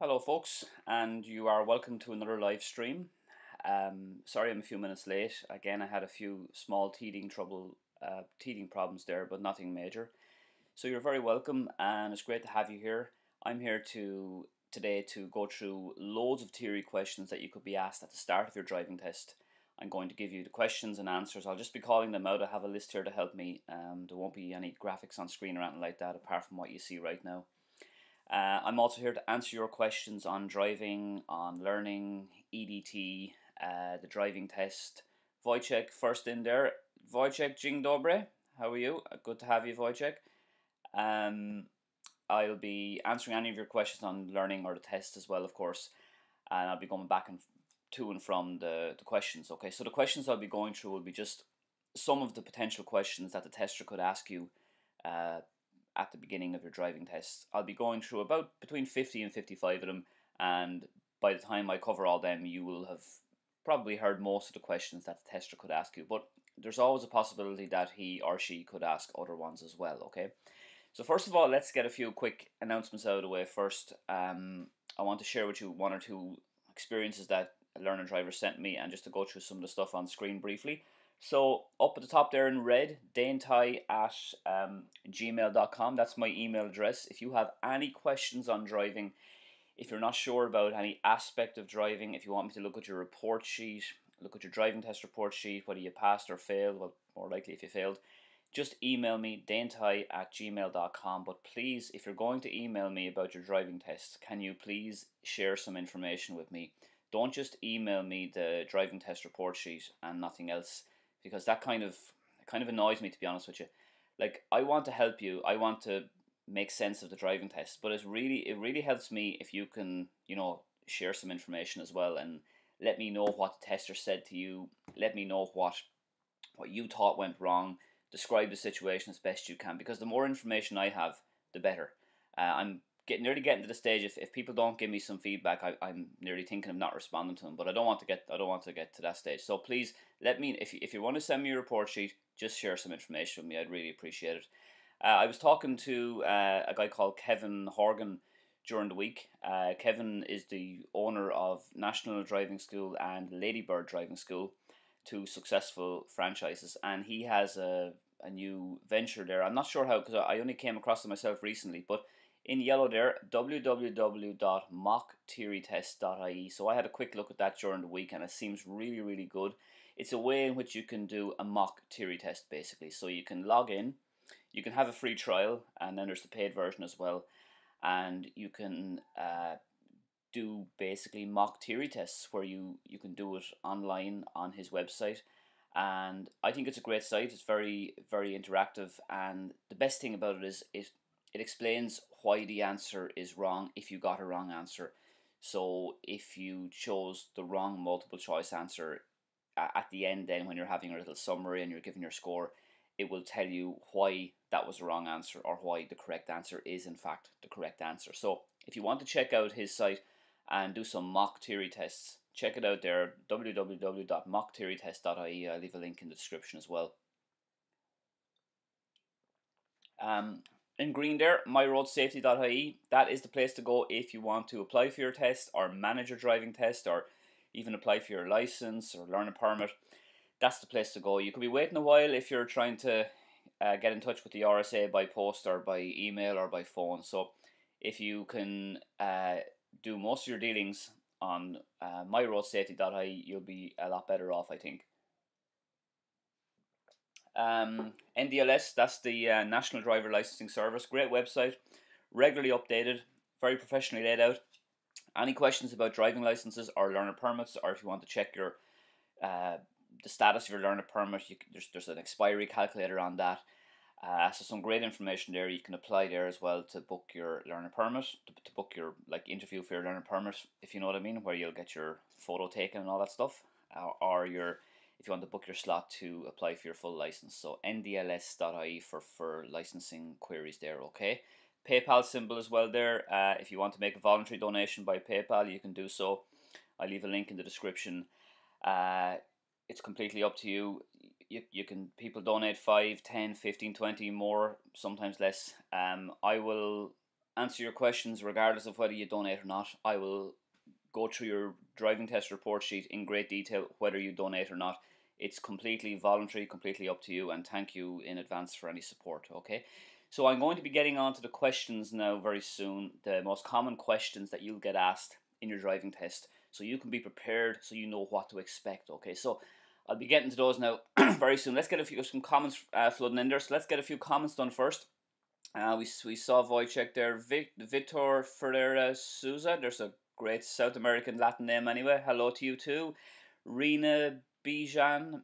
Hello, folks, and you are welcome to another live stream. Um, sorry, I'm a few minutes late. Again, I had a few small teething trouble, uh, teething problems there, but nothing major. So you're very welcome, and it's great to have you here. I'm here to today to go through loads of theory questions that you could be asked at the start of your driving test. I'm going to give you the questions and answers. I'll just be calling them out. I have a list here to help me. Um, there won't be any graphics on screen or anything like that, apart from what you see right now. Uh, I'm also here to answer your questions on driving, on learning, EDT, uh, the driving test. Wojciech, first in there. Wojciech, dzień dobry. How are you? Uh, good to have you, Wojciech. Um, I'll be answering any of your questions on learning or the test as well, of course. And I'll be going back and to and from the, the questions. Okay, so the questions I'll be going through will be just some of the potential questions that the tester could ask you uh, at the beginning of your driving test. I'll be going through about between 50 and 55 of them, and by the time I cover all them, you will have probably heard most of the questions that the tester could ask you. But there's always a possibility that he or she could ask other ones as well, okay? So, first of all, let's get a few quick announcements out of the way first. Um, I want to share with you one or two experiences that a learner driver sent me, and just to go through some of the stuff on screen briefly. So up at the top there in red, danetyghe at um, gmail.com. That's my email address. If you have any questions on driving, if you're not sure about any aspect of driving, if you want me to look at your report sheet, look at your driving test report sheet, whether you passed or failed, well, more likely if you failed, just email me, danetyghe at gmail.com. But please, if you're going to email me about your driving test, can you please share some information with me? Don't just email me the driving test report sheet and nothing else because that kind of kind of annoys me to be honest with you. Like I want to help you. I want to make sense of the driving test, but it's really it really helps me if you can, you know, share some information as well and let me know what the tester said to you. Let me know what what you thought went wrong. Describe the situation as best you can because the more information I have, the better. Uh, I'm getting nearly getting to the stage. If, if people don't give me some feedback I, i'm nearly thinking of not responding to them but i don't want to get i don't want to get to that stage. So please let me if you, if you want to send me a report sheet just share some information with me. I'd really appreciate it. Uh, i was talking to uh, a guy called kevin horgan during the week. Uh, kevin is the owner of national driving school and ladybird driving school two successful franchises and he has a, a new venture there. I'm not sure how because i only came across it myself recently but in yellow there, www.mocktheorytest.ie. So I had a quick look at that during the week and it seems really, really good. It's a way in which you can do a mock theory test basically. So you can log in, you can have a free trial, and then there's the paid version as well. And you can uh, do basically mock theory tests where you, you can do it online on his website. And I think it's a great site. It's very, very interactive. And the best thing about it is it it explains why the answer is wrong if you got a wrong answer. So if you chose the wrong multiple choice answer at the end, then when you're having a little summary and you're giving your score, it will tell you why that was the wrong answer or why the correct answer is in fact the correct answer. So if you want to check out his site and do some mock theory tests, check it out there www.mocktheorytest.ie. I'll leave a link in the description as well. Um, in green there, myroadsafety.ie. That is the place to go if you want to apply for your test or manage your driving test or even apply for your license or learner permit. That's the place to go. You could be waiting a while if you're trying to uh, get in touch with the RSA by post or by email or by phone. So if you can uh, do most of your dealings on uh, myroadsafety.ie, you'll be a lot better off, I think. Um, NDLS, that's the uh, National Driver Licensing Service. Great website, regularly updated, very professionally laid out. Any questions about driving licenses or learner permits, or if you want to check your uh, the status of your learner permit, you, there's there's an expiry calculator on that. Uh, so some great information there. You can apply there as well to book your learner permit, to, to book your like interview for your learner permit, if you know what I mean, where you'll get your photo taken and all that stuff, or, or your if you want to book your slot to apply for your full license. So ndls.ie for, for licensing queries there, okay? PayPal symbol as well there. Uh, if you want to make a voluntary donation by PayPal, you can do so. I leave a link in the description. Uh, it's completely up to you. You, you can people donate 5 10 15 20 more sometimes less um, i will answer your questions regardless of whether you donate or not. I will go through your driving test report sheet in great detail whether you donate or not. It's completely voluntary, completely up to you, and thank you in advance for any support. Okay, so I'm going to be getting on to the questions now very soon. The most common questions that you'll get asked in your driving test, so you can be prepared, so you know what to expect. Okay, so I'll be getting to those now very soon. Let's get a few some comments uh, flooding in there. So let's get a few comments done first. Uh, we, we saw Wojciech there, Vic, Vitor Ferreira Souza. There's a great South American Latin name anyway. Hello to you too. Rena Bijan,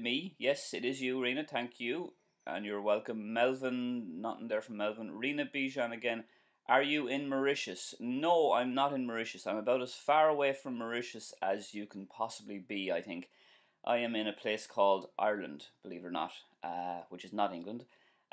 me. Yes, it is you, Rena. Thank you. And you're welcome. Melvin, nothing there from Melvin. Rena Bijan again. Are you in Mauritius? No, I'm not in Mauritius. I'm about as far away from Mauritius as you can possibly be, I think. I am in a place called Ireland, believe it or not, uh, which is not England.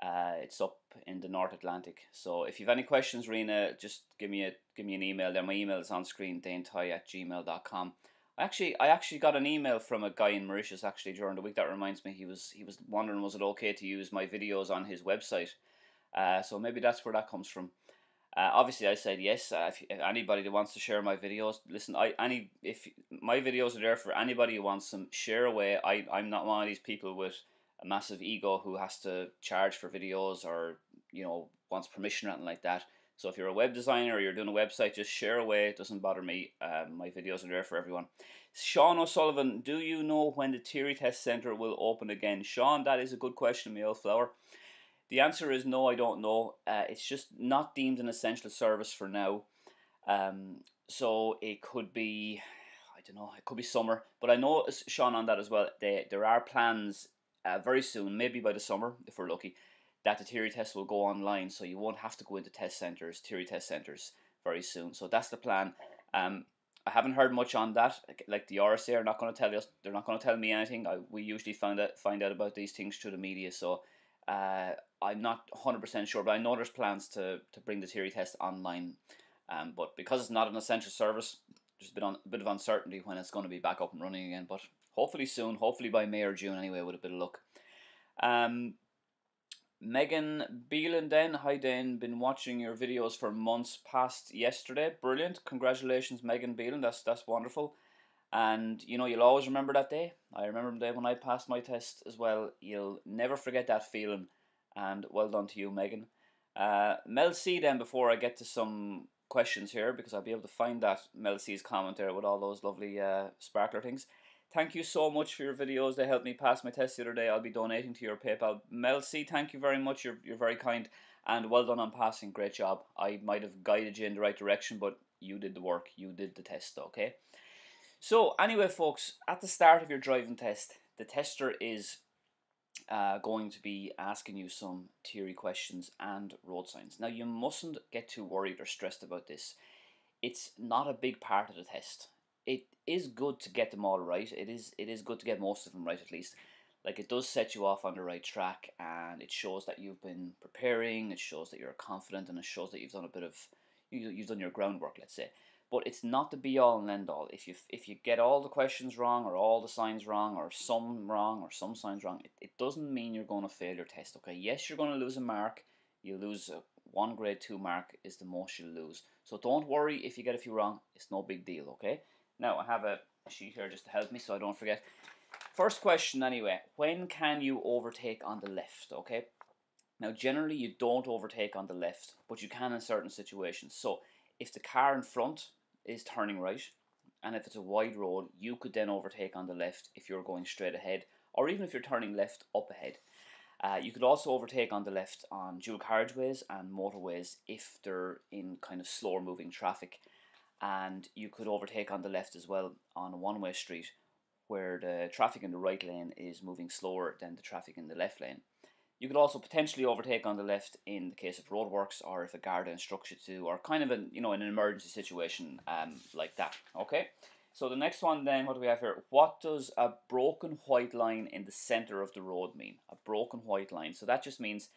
Uh, it's up in the North Atlantic. So if you've any questions, Rena, just give me a give me an email. There, my email is on screen, danetoy at gmail.com. I actually I actually got an email from a guy in Mauritius actually during the week. That reminds me, he was he was wondering was it okay to use my videos on his website. Uh, so maybe that's where that comes from. Uh, obviously, I said yes. Uh, if, if, anybody that wants to share my videos, listen. I any if my videos are there for anybody who wants them, share away. I I'm not one of these people with a massive ego who has to charge for videos or you know wants permission or anything like that. So if you're a web designer or you're doing a website, just share away. It doesn't bother me. Um, my videos are there for everyone. Sean O'Sullivan, do you know when the Theory Test Centre will open again? Sean, that is a good question, old flower. The answer is no, I don't know. Uh, it's just not deemed an essential service for now. Um, so it could be, I don't know, it could be summer. But I know, Sean, on that as well, they, there are plans uh, very soon, maybe by the summer, if we're lucky, that the theory test will go online, so you won't have to go into test centres, theory test centres, very soon. So that's the plan. Um, I haven't heard much on that. Like the RSA are not going to tell us, they're not going to tell me anything. I, we usually find out find out about these things through the media. So uh, I'm not hundred percent sure, but I know there's plans to to bring the theory test online. Um, but because it's not an essential service, there's been a bit of uncertainty when it's going to be back up and running again. But hopefully soon, hopefully by May or June anyway, with a bit of luck. Um, Megan Beelan then, hi Dan, been watching your videos for months past yesterday. Brilliant. Congratulations, Megan Beelan. That's that's wonderful. And you know, you'll always remember that day. I remember the day when I passed my test as well. You'll never forget that feeling. And well done to you, Megan. Uh, Mel C then before I get to some questions here because I'll be able to find that Mel C's comment there with all those lovely uh, sparkler things. Thank you so much for your videos. They helped me pass my test the other day. I'll be donating to your PayPal. Mel C, thank you very much. You're, you're very kind. And well done on passing. Great job. I might have guided you in the right direction, but you did the work. You did the test, okay? So, anyway, folks, at the start of your driving test, the tester is uh, going to be asking you some theory questions and road signs. Now, you mustn't get too worried or stressed about this. It's not a big part of the test it is good to get them all right. It is it is good to get most of them right at least. Like it does set you off on the right track, and it shows that you've been preparing. It shows that you're confident, and it shows that you've done a bit of you, you've done your groundwork. Let's say, but it's not the be all and end all. If you if you get all the questions wrong, or all the signs wrong, or some wrong, or some signs wrong, it, it doesn't mean you're going to fail your test. Okay, yes, you're going to lose a mark. You lose a one grade two mark is the most you'll lose. So don't worry if you get a few wrong. It's no big deal. Okay. Now, I have a sheet here just to help me so I don't forget. First question, anyway. When can you overtake on the left? Okay. Now, generally, you don't overtake on the left, but you can in certain situations. So, if the car in front is turning right, and if it's a wide road, you could then overtake on the left if you're going straight ahead, or even if you're turning left up ahead. Uh, you could also overtake on the left on dual carriageways and motorways if they're in kind of slower moving traffic and you could overtake on the left as well on a one-way street where the traffic in the right lane is moving slower than the traffic in the left lane. You could also potentially overtake on the left in the case of roadworks or if a guard instructs you to or kind of an you know in an emergency situation um, like that. Okay. So the next one then what do we have here? What does a broken white line in the center of the road mean? A broken white line. So that just means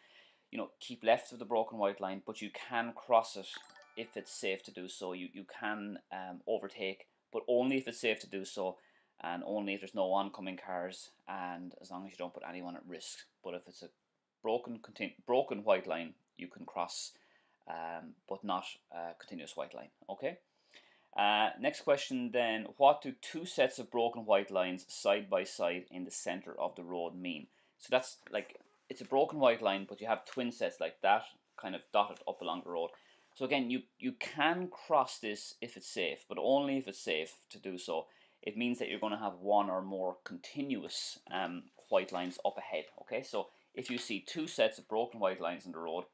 you know keep left of the broken white line but you can cross it if it's safe to do so. You, you can um, overtake, but only if it's safe to do so, and only if there's no oncoming cars, and as long as you don't put anyone at risk. But if it's a broken broken white line, you can cross um, but not a continuous white line. Okay. Uh, next question then, what do two sets of broken white lines side by side in the center of the road mean? So that's like, it's a broken white line, but you have twin sets like that, kind of dotted up along the road. So again, you, you can cross this if it's safe, but only if it's safe to do so. It means that you're going to have one or more continuous um, white lines up ahead, okay? So if you see two sets of broken white lines in the road,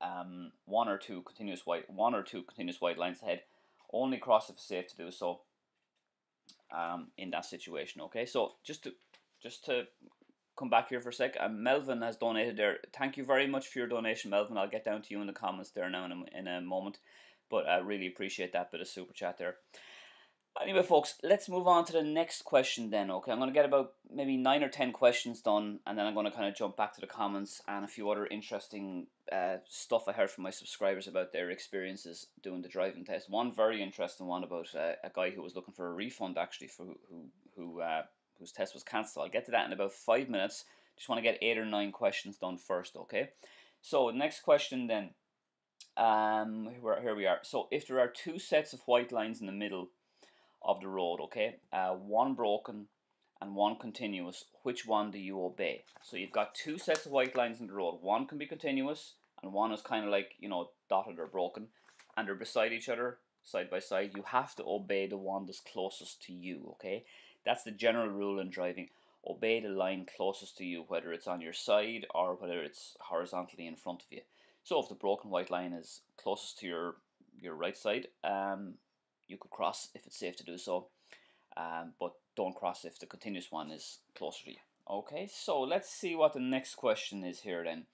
um, one or two continuous white, one or two continuous white lines ahead, only cross if it's safe to do so um, in that situation. Okay, so just to just to come back here for a sec, um, Melvin has donated there. Thank you very much for your donation, Melvin. I'll get down to you in the comments there now in a, in a moment, but I really appreciate that bit of super chat there. Anyway, folks, let's move on to the next question then. Okay, I'm going to get about maybe nine or ten questions done, and then I'm going to kind of jump back to the comments and a few other interesting uh, stuff I heard from my subscribers about their experiences doing the driving test. One very interesting one about uh, a guy who was looking for a refund actually for who who, who uh, whose test was cancelled. I'll get to that in about five minutes. Just want to get eight or nine questions done first. Okay, so next question then. Um, here, we are. So if there are two sets of white lines in the middle of the road, okay? Uh, one broken and one continuous. Which one do you obey? So you've got two sets of white lines in the road. One can be continuous and one is kind of like, you know, dotted or broken. And they're beside each other, side by side. You have to obey the one that's closest to you, okay? That's the general rule in driving. Obey the line closest to you, whether it's on your side or whether it's horizontally in front of you. So if the broken white line is closest to your your right side, um, you could cross if it's safe to do so, um, but don't cross if the continuous one is closer to you. Okay, so let's see what the next question is here then.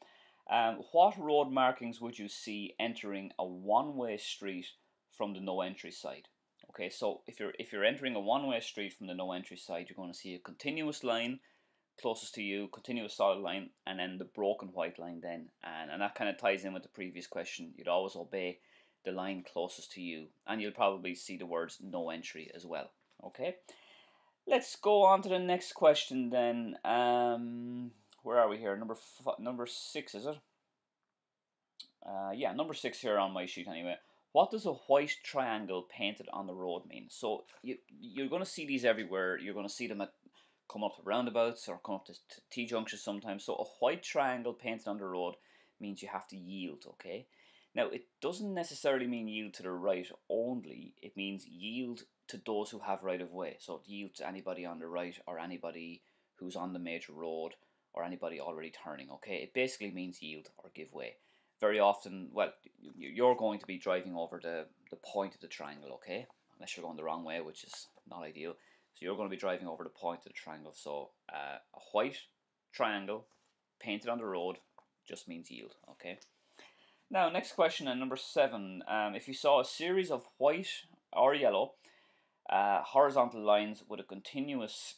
Um, what road markings would you see entering a one-way street from the no entry side? Okay, so if you're if you're entering a one-way street from the no entry side, you're going to see a continuous line closest to you, continuous solid line, and then the broken white line then, and, and that kind of ties in with the previous question. You'd always obey the line closest to you and you'll probably see the words no entry as well. Okay? Let's go on to the next question then. Um, where are we here? Number number six is it? Uh, yeah number six here on my sheet anyway what does a white triangle painted on the road mean so you, you're going to see these everywhere you're going to see them at come up to roundabouts or come up to, to T-junctions sometimes so a white triangle painted on the road means you have to yield okay now, it doesn't necessarily mean yield to the right only, it means yield to those who have right of way. So yield to anybody on the right or anybody who's on the major road or anybody already turning, okay? It basically means yield or give way. Very often, well, you're going to be driving over the, the point of the triangle, okay? Unless you're going the wrong way, which is not ideal. So you're going to be driving over the point of the triangle. So uh, a white triangle painted on the road just means yield, okay? Now, next question and number seven. Um, if you saw a series of white or yellow uh, horizontal lines with a continuous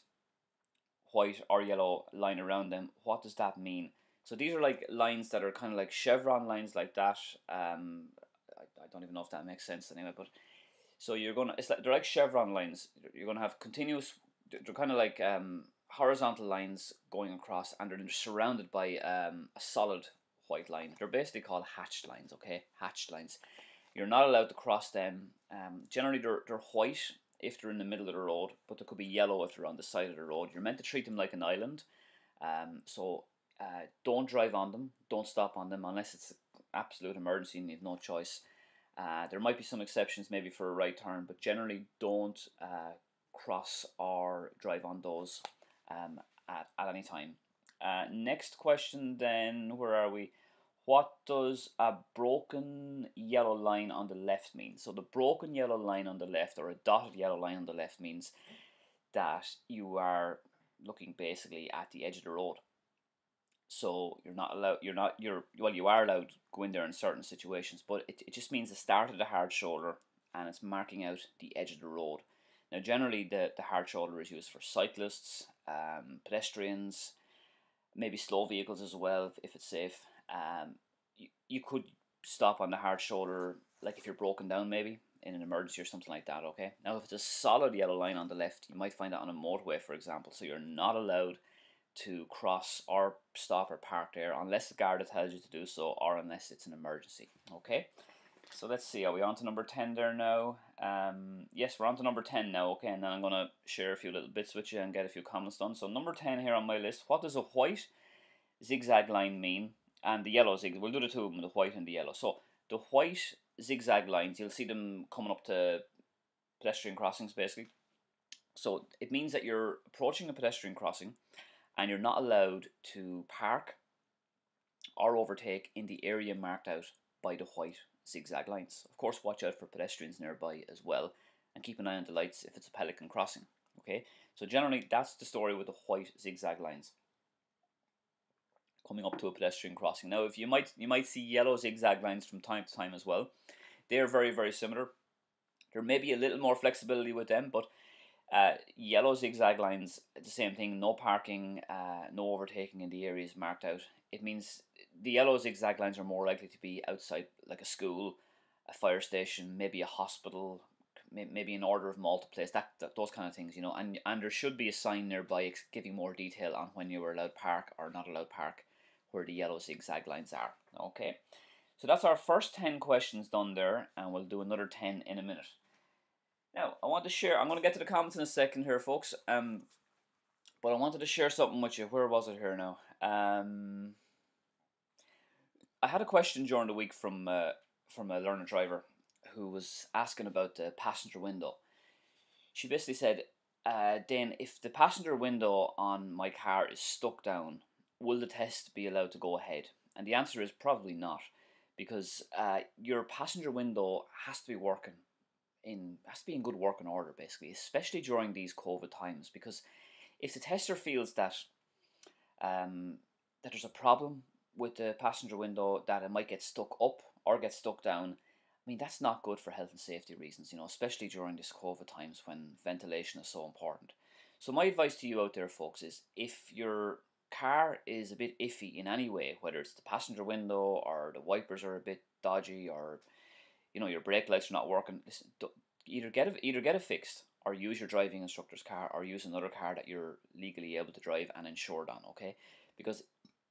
white or yellow line around them, what does that mean? So these are like lines that are kind of like chevron lines like that. Um, I, I don't even know if that makes sense anyway, but so you're gonna it's like they're like chevron lines. You're gonna have continuous. They're kind of like um, horizontal lines going across, and they're surrounded by um, a solid white line. They're basically called hatched lines, okay? Hatched lines. You're not allowed to cross them. Um, generally, they're, they're white if they're in the middle of the road, but they could be yellow if they're on the side of the road. You're meant to treat them like an island. Um, so uh, don't drive on them. Don't stop on them unless it's an absolute emergency and you have no choice. Uh, there might be some exceptions maybe for a right turn, but generally don't uh, cross or drive on those um, at, at any time. Uh, next question then, where are we? What does a broken yellow line on the left mean? So the broken yellow line on the left or a dotted yellow line on the left means that you are looking basically at the edge of the road. So you're not allowed, you're not, you're, well, you are allowed to go in there in certain situations, but it, it just means the start of the hard shoulder and it's marking out the edge of the road. Now, generally, the, the hard shoulder is used for cyclists, um, pedestrians, maybe slow vehicles as well if it's safe. Um, you, you could stop on the hard shoulder, like if you're broken down maybe in an emergency or something like that. Okay. Now, if it's a solid yellow line on the left, you might find that on a motorway, for example. So you're not allowed to cross or stop or park there unless the guard tells you to do so or unless it's an emergency. Okay, so let's see. Are we on to number 10 there now? Um, yes, we're on to number 10 now. Okay, and then I'm going to share a few little bits with you and get a few comments done. So, number 10 here on my list what does a white zigzag line mean? And the yellow zigzag. We'll do the two of them, the white and the yellow. So, the white zigzag lines, you'll see them coming up to pedestrian crossings basically. So, it means that you're approaching a pedestrian crossing and you're not allowed to park or overtake in the area marked out by the white zigzag lines. Of course, watch out for pedestrians nearby as well and keep an eye on the lights if it's a pelican crossing. Okay, so generally that's the story with the white zigzag lines coming up to a pedestrian crossing. Now, if you might you might see yellow zigzag lines from time to time as well. They are very very similar. There may be a little more flexibility with them, but uh, yellow zigzag lines, the same thing, no parking, uh, no overtaking in the areas marked out. It means the yellow zigzag lines are more likely to be outside, like a school, a fire station, maybe a hospital, maybe an order of place, that, that those kind of things, you know. And, and there should be a sign nearby giving more detail on when you are allowed park or not allowed park where the yellow zigzag lines are. Okay, so that's our first 10 questions done there, and we'll do another 10 in a minute. Now, I want to share, I'm going to get to the comments in a second here, folks. Um, but I wanted to share something with you. Where was it here now? Um, I had a question during the week from uh, from a learner driver who was asking about the passenger window. She basically said, uh, "Dan, if the passenger window on my car is stuck down, will the test be allowed to go ahead?" And the answer is probably not, because uh, your passenger window has to be working in has to be in good working order basically, especially during these COVID times. Because if the tester feels that um, that there's a problem with the passenger window, that it might get stuck up or get stuck down, I mean that's not good for health and safety reasons. You know, especially during this COVID times when ventilation is so important. So my advice to you out there, folks, is if your car is a bit iffy in any way, whether it's the passenger window or the wipers are a bit dodgy or you know your brake lights are not working, listen, either get it either get it fixed or use your driving instructor's car or use another car that you're legally able to drive and insured on. Okay, because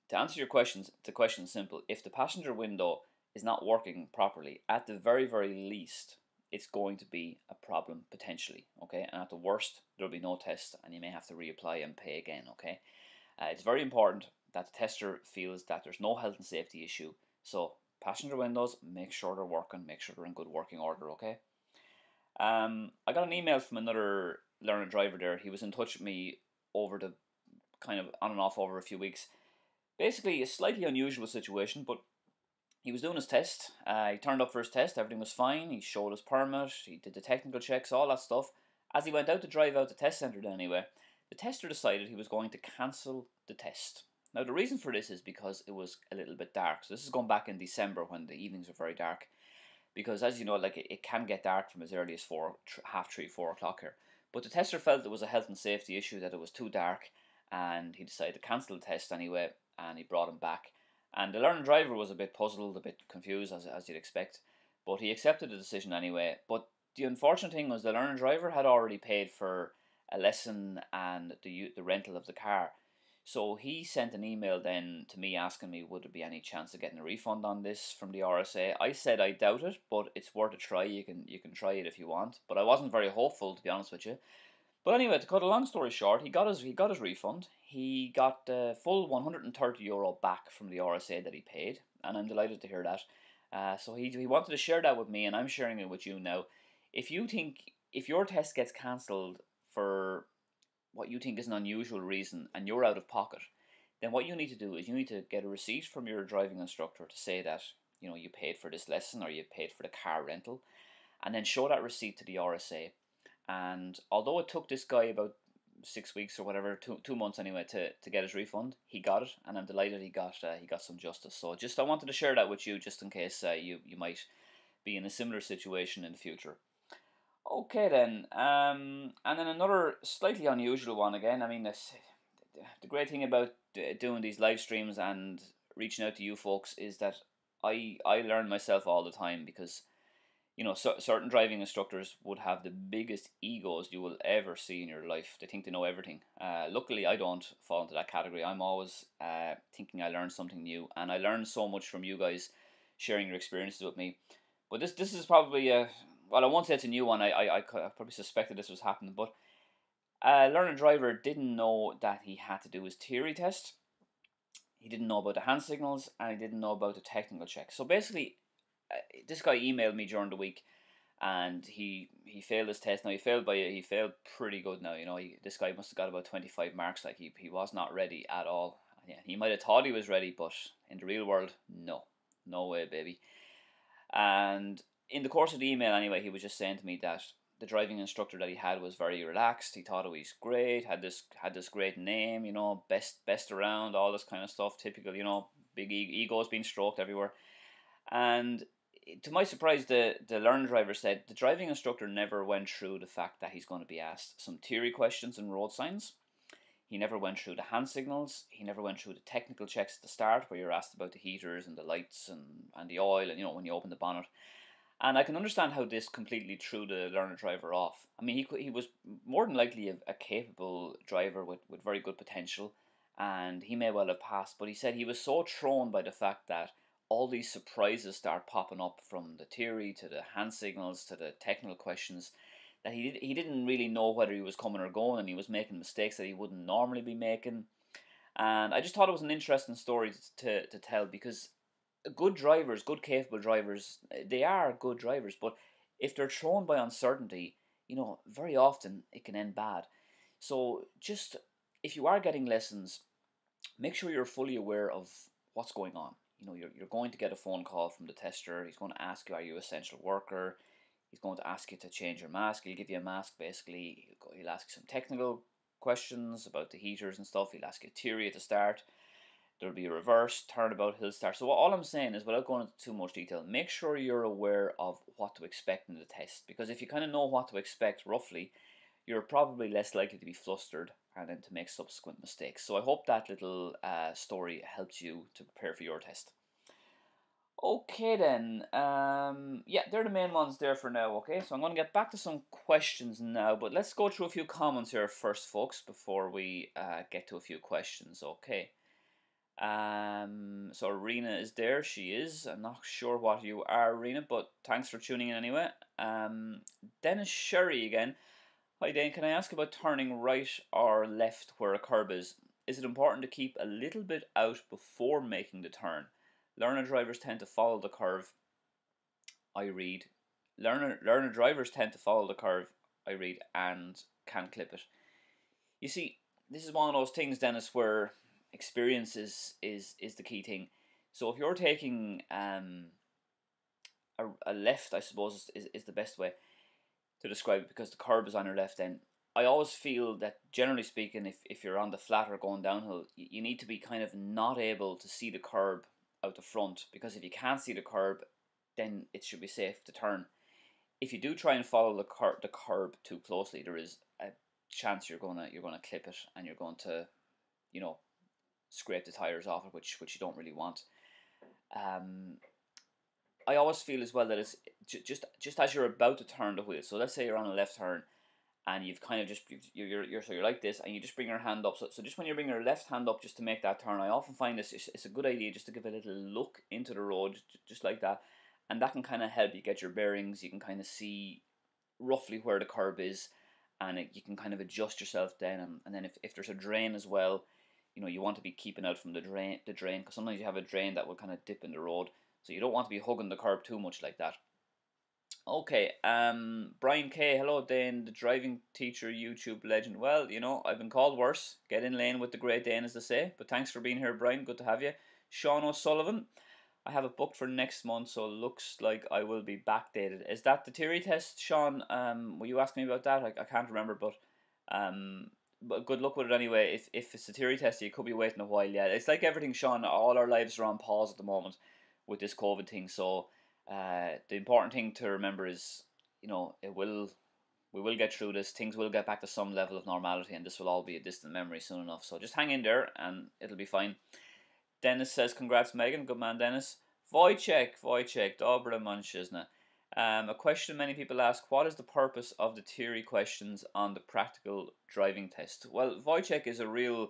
to answer your questions, the question is simple. If the passenger window is not working properly, at the very very least, it's going to be a problem potentially. Okay, and at the worst, there'll be no test, and you may have to reapply and pay again. Okay, uh, it's very important that the tester feels that there's no health and safety issue. So passenger windows, make sure they're working, make sure they're in good working order, okay? Um, I got an email from another learner driver there. He was in touch with me over the kind of on and off over a few weeks. Basically, a slightly unusual situation, but he was doing his test. Uh, he turned up for his test, everything was fine. He showed his permit, he did the technical checks, all that stuff. As he went out to drive out the test centre, anyway, the tester decided he was going to cancel the test. Now, the reason for this is because it was a little bit dark. So, this is going back in December when the evenings are very dark. Because, as you know, like it, it can get dark from as early as four, half three, four o'clock here. But the tester felt it was a health and safety issue, that it was too dark, and he decided to cancel the test anyway, and he brought him back. And the learning driver was a bit puzzled, a bit confused, as, as you'd expect, but he accepted the decision anyway. But the unfortunate thing was the learning driver had already paid for a lesson and the the rental of the car. So he sent an email then to me asking me would there be any chance of getting a refund on this from the RSA. I said I doubt it, but it's worth a try. You can you can try it if you want. But I wasn't very hopeful to be honest with you. But anyway, to cut a long story short, he got his he got his refund. He got the full 130 euro back from the RSA that he paid, and I'm delighted to hear that. Uh, so he he wanted to share that with me, and I'm sharing it with you now. If you think if your test gets cancelled for what you think is an unusual reason and you're out of pocket, then what you need to do is you need to get a receipt from your driving instructor to say that you know you paid for this lesson or you paid for the car rental, and then show that receipt to the RSA. And although it took this guy about six weeks or whatever, two two months anyway, to, to get his refund, he got it, and I'm delighted he got uh, he got some justice. So just I wanted to share that with you, just in case uh, you you might be in a similar situation in the future. Okay then, um, and then another slightly unusual one again. I mean, this, the great thing about doing these live streams and reaching out to you folks is that I I learn myself all the time because you know, so, certain driving instructors would have the biggest egos you will ever see in your life. They think they know everything. Uh, luckily, I don't fall into that category. I'm always uh, thinking I learned something new, and I learned so much from you guys sharing your experiences with me. But this this is probably a well, I won't say it's a new one. I I, I probably suspected this was happening, but a learner driver didn't know that he had to do his theory test. He didn't know about the hand signals, and he didn't know about the technical check. So basically, uh, this guy emailed me during the week, and he he failed his test. Now he failed by he failed pretty good. Now you know he, this guy must have got about twenty five marks. Like he he was not ready at all. Yeah, he might have thought he was ready, but in the real world, no, no way, baby. And in the course of the email, anyway, he was just saying to me that the driving instructor that he had was very relaxed. He thought oh, it was great. Had this had this great name, you know, best best around, all this kind of stuff. Typical, you know, big ego egos being stroked everywhere. And to my surprise, the, the learner driver said the driving instructor never went through the fact that he's going to be asked some theory questions and road signs. He never went through the hand signals. He never went through the technical checks at the start where you're asked about the heaters and the lights and, and the oil and, you know, when you open the bonnet. And I can understand how this completely threw the learner driver off. I mean, he, he was more than likely a, a capable driver with, with very good potential and he may well have passed, but he said he was so thrown by the fact that all these surprises start popping up from the theory to the hand signals to the technical questions that he did, he didn't really know whether he was coming or going and he was making mistakes that he wouldn't normally be making and I just thought it was an interesting story to, to tell because good drivers good capable drivers eh, they are good drivers but if they're thrown by uncertainty you know very often it can end bad so just if you are getting lessons make sure you're fully aware of what's going on you know, you're, you're going to get a phone call from the tester. He's going to ask you, are you essential worker? He's going to ask you to change your mask. He'll give you a mask, basically. He'll ask you some technical questions about the heaters and stuff. He'll ask you theory at the start. There'll be a reverse, turnabout, hill start. So all I'm saying is, without going into too much detail, make sure you're aware of what to expect in the test. Because if you kind of know what to expect roughly, you're probably less likely to be flustered and then to make subsequent mistakes. So I hope that little uh, story helps you to prepare for your test. Okay then, um, yeah, they're the main ones there for now, okay? So I'm going to get back to some questions now, but let's go through a few comments here first, folks, before we uh, get to a few questions, okay? Um, so Rena is there, she is. I'm not sure what you are, Rena, but thanks for tuning in anyway. Um, Dennis Sherry again. Hi Dane, can I ask about turning right or left where a curb is? Is it important to keep a little bit out before making the turn? Learner drivers tend to follow the curve. I read. Learner learner drivers tend to follow the curve. I read and can clip it. You see, this is one of those things, Dennis, where experience is is, the key thing. So if you're taking um, a, a left, I suppose is, is the best way to describe it because the curb is on your left end. I always feel that generally speaking, if, if you're on the flat or going downhill, you need to be kind of not able to see the curb out the front because if you can't see the curb, then it should be safe to turn. If you do try and follow the cur- the curb too closely, there is a chance you're gonna you're gonna clip it and you're going to, you know, scrape the tires off it, which which you don't really want. Um, I always feel as well that it's just just as you're about to turn the wheel. So let's say you're on a left turn, and you've kind of just you're you're, you're so you're like this, and you just bring your hand up. So, so just when you bring your left hand up just to make that turn, I often find this it's, a good idea just to give a little look into the road, just, just like that, and that can kind of help you get your bearings. You can kind of see roughly where the curb is, and it, you can kind of adjust yourself then. And, and then if, if there's a drain as well, you know you want to be keeping out from the drain the drain because sometimes you have a drain that will kind of dip in the road. So you don't want to be hugging the curb too much like that. Okay, um, Brian K. Hello, Dane, the driving teacher, YouTube legend. Well, you know, I've been called worse. Get in lane with the great Dane, as they say. But thanks for being here, Brian. Good to have you. Sean O'Sullivan. I have it booked for next month, so looks like I will be backdated. Is that the theory test, Sean? Um, will you ask me about that? I, I can't remember, but um, but good luck with it anyway. If if it's a theory test, you could be waiting a while. Yeah, it's like everything, Sean. All our lives are on pause at the moment with this COVID thing. So uh, the important thing to remember is, you know, it will, we will get through this. Things will get back to some level of normality, and this will all be a distant memory soon enough. So just hang in there, and it'll be fine. Dennis says, "Congrats, Megan. Good man, Dennis." Wojciech, Wojciech, dobre mężczyzna. Um, a question many people ask What is the purpose of the theory questions on the practical driving test? Well, Wojciech is a real,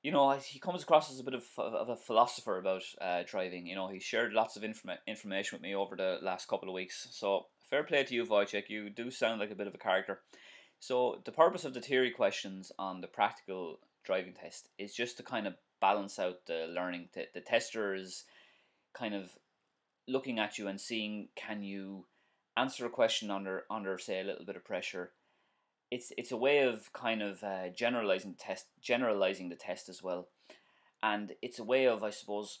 you know, he comes across as a bit of, of a philosopher about uh, driving. You know, he shared lots of informa- information with me over the last couple of weeks. So, fair play to you, Wojciech. You do sound like a bit of a character. So, the purpose of the theory questions on the practical driving test is just to kind of balance out the learning. The, the tester is kind of looking at you and seeing can you answer a question under under say a little bit of pressure. It's it's a way of kind of uh, generalizing the test, generalizing the test as well, and it's a way of I suppose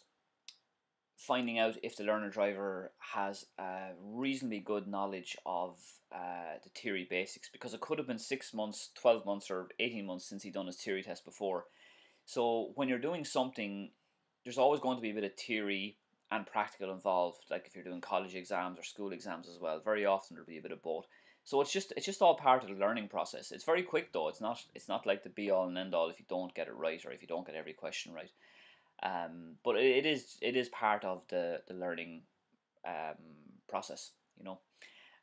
finding out if the learner driver has a reasonably good knowledge of uh, the theory basics because it could have been six months, 12 months, or 18 months since he'd done his theory test before. So when you're doing something, there's always going to be a bit of theory and practical involved. Like if you're doing college exams or school exams as well, very often there'll be a bit of both. So it's just it's just all part of the learning process. It's very quick though. It's not it's not like the be all and end all if you don't get it right or if you don't get every question right. Um, but it, it is it is part of the the learning um, process, you know.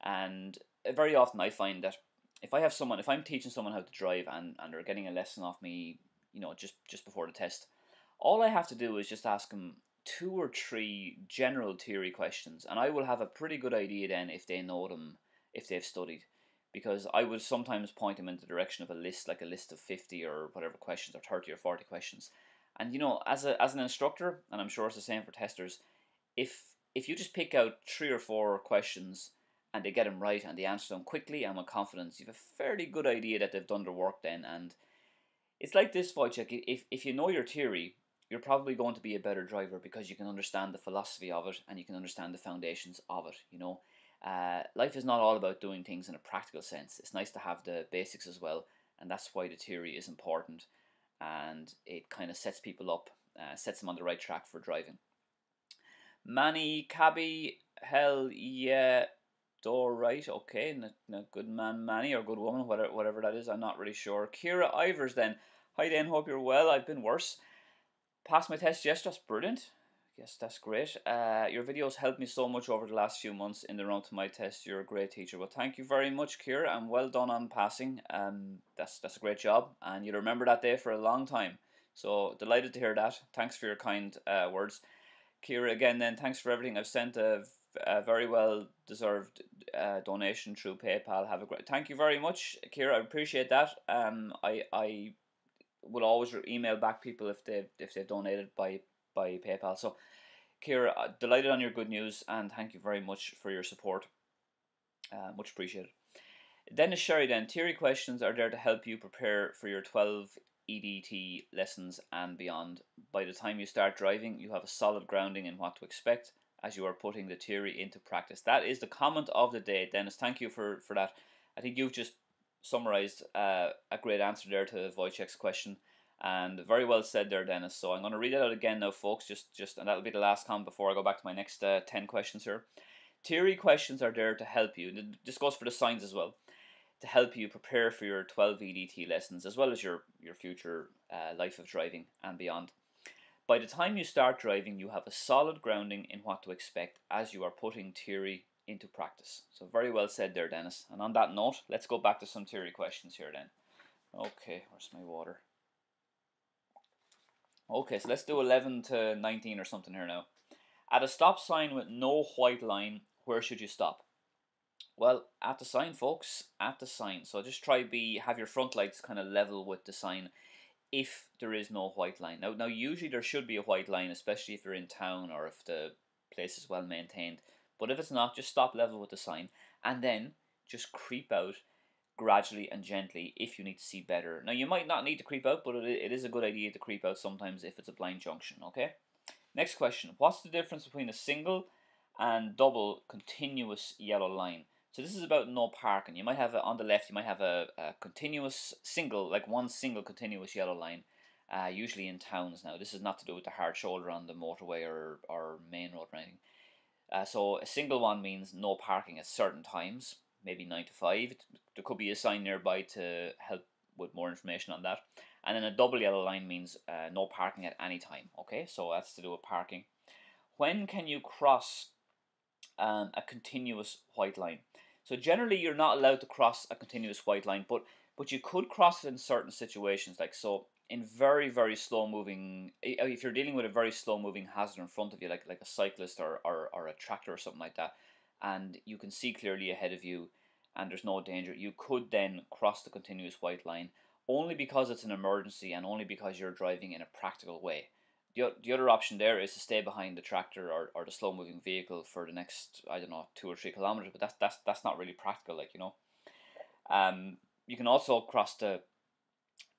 And very often I find that if I have someone, if I'm teaching someone how to drive and, and they're getting a lesson off me, you know, just just before the test, all I have to do is just ask them two or three general theory questions, and I will have a pretty good idea then if they know them, if they've studied. Because I would sometimes point them in the direction of a list, like a list of 50 or whatever questions, or 30 or 40 questions. And you know, as, a, as an instructor, and I'm sure it's the same for testers, if if you just pick out three or four questions and they get them right and they answer them quickly and with confidence, you have a fairly good idea that they've done their work then. And it's like this, Wojciech, if, if you know your theory, you're probably going to be a better driver because you can understand the philosophy of it and you can understand the foundations of it. You know, uh, life is not all about doing things in a practical sense. It's nice to have the basics as well, and that's why the theory is important, and it kind of sets people up, uh, sets them on the right track for driving. Manny Cabby, hell yeah, door right, okay, a good man, Manny, or good woman, whatever, whatever that is, I'm not really sure. Kira Ivers then, hi Dan, hope you're well. I've been worse. Passed my test, yes, that's brilliant. Yes, that's great. Uh, your videos helped me so much over the last few months in the run to my test. You're a great teacher. Well, thank you very much, Kira, and well done on passing. Um, that's that's a great job, and you'll remember that day for a long time. So delighted to hear that. Thanks for your kind uh, words, Kira. Again, then thanks for everything. I've sent a, a very well deserved uh, donation through PayPal. Have a great. Thank you very much, Kira. I appreciate that. Um, I I will always email back people if they if they've donated by by PayPal. So, Kira, uh, delighted on your good news and thank you very much for your support. Uh, much appreciated. Dennis Sherry, then theory questions are there to help you prepare for your 12 EDT lessons and beyond. By the time you start driving, you have a solid grounding in what to expect as you are putting the theory into practice. That is the comment of the day, Dennis. Thank you for, for that. I think you've just summarized uh, a great answer there to Wojciech's question. And very well said there, Dennis. So I'm going to read it out again now, folks. Just, just, and that'll be the last comment before I go back to my next uh, ten questions here. Theory questions are there to help you. This goes for the signs as well, to help you prepare for your 12 EDT lessons as well as your your future uh, life of driving and beyond. By the time you start driving, you have a solid grounding in what to expect as you are putting theory into practice. So very well said there, Dennis. And on that note, let's go back to some theory questions here then. Okay, where's my water? Okay, so let's do 11 to 19 or something here now. At a stop sign with no white line, where should you stop? Well, at the sign, folks, at the sign. So just try to be have your front lights kind of level with the sign if there is no white line. Now, now usually there should be a white line, especially if you're in town or if the place is well maintained. But if it's not, just stop level with the sign and then just creep out gradually and gently if you need to see better. Now, you might not need to creep out, but it is a good idea to creep out sometimes if it's a blind junction, okay? Next question What's the difference between a single and double continuous yellow line? So this is about no parking. You might have a, on the left, you might have a, a continuous single, like one single continuous yellow line, uh, usually in towns now. This is not to do with the hard shoulder on the motorway or, or main road or anything. Uh, so a single one means no parking at certain times, maybe 9 to 5. There could be a sign nearby to help with more information on that. And then a double yellow line means uh, no parking at any time. Okay, so that's to do with parking. When can you cross um, a continuous white line. So generally, you're not allowed to cross a continuous white line, but but you could cross it in certain situations. Like so, in very very slow moving, if you're dealing with a very slow moving hazard in front of you, like like a cyclist or or, or a tractor or something like that, and you can see clearly ahead of you, and there's no danger, you could then cross the continuous white line only because it's an emergency and only because you're driving in a practical way the, the other option there is to stay behind the tractor or, or the slow moving vehicle for the next I don't know two or three kilometers, but that's that's that's not really practical, like you know. Um, you can also cross the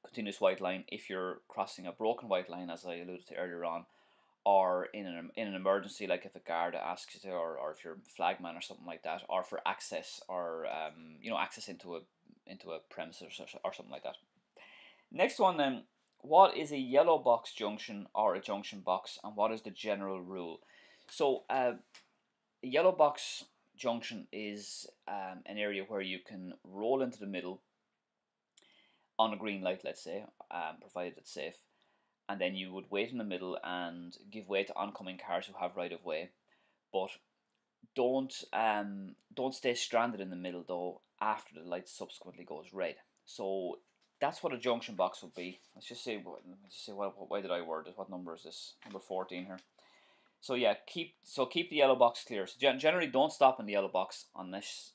continuous white line if you're crossing a broken white line, as I alluded to earlier on, or in an in an emergency, like if a guard asks you to, or, or if you're flagman or something like that, or for access or um, you know access into a into a premises or, or something like that. Next one then what is a yellow box junction or a junction box and what is the general rule? So uh, a yellow box junction is um, an area where you can roll into the middle on a green light, let's say, um, provided it's safe, and then you would wait in the middle and give way to oncoming cars who have right of way, but don't um, don't stay stranded in the middle though after the light subsequently goes red. So that's what a junction box would be. Let's just say, let me just say, what, what way did I word it? What number is this? Number 14 here. So yeah, keep so keep the yellow box clear. So generally, don't stop in the yellow box unless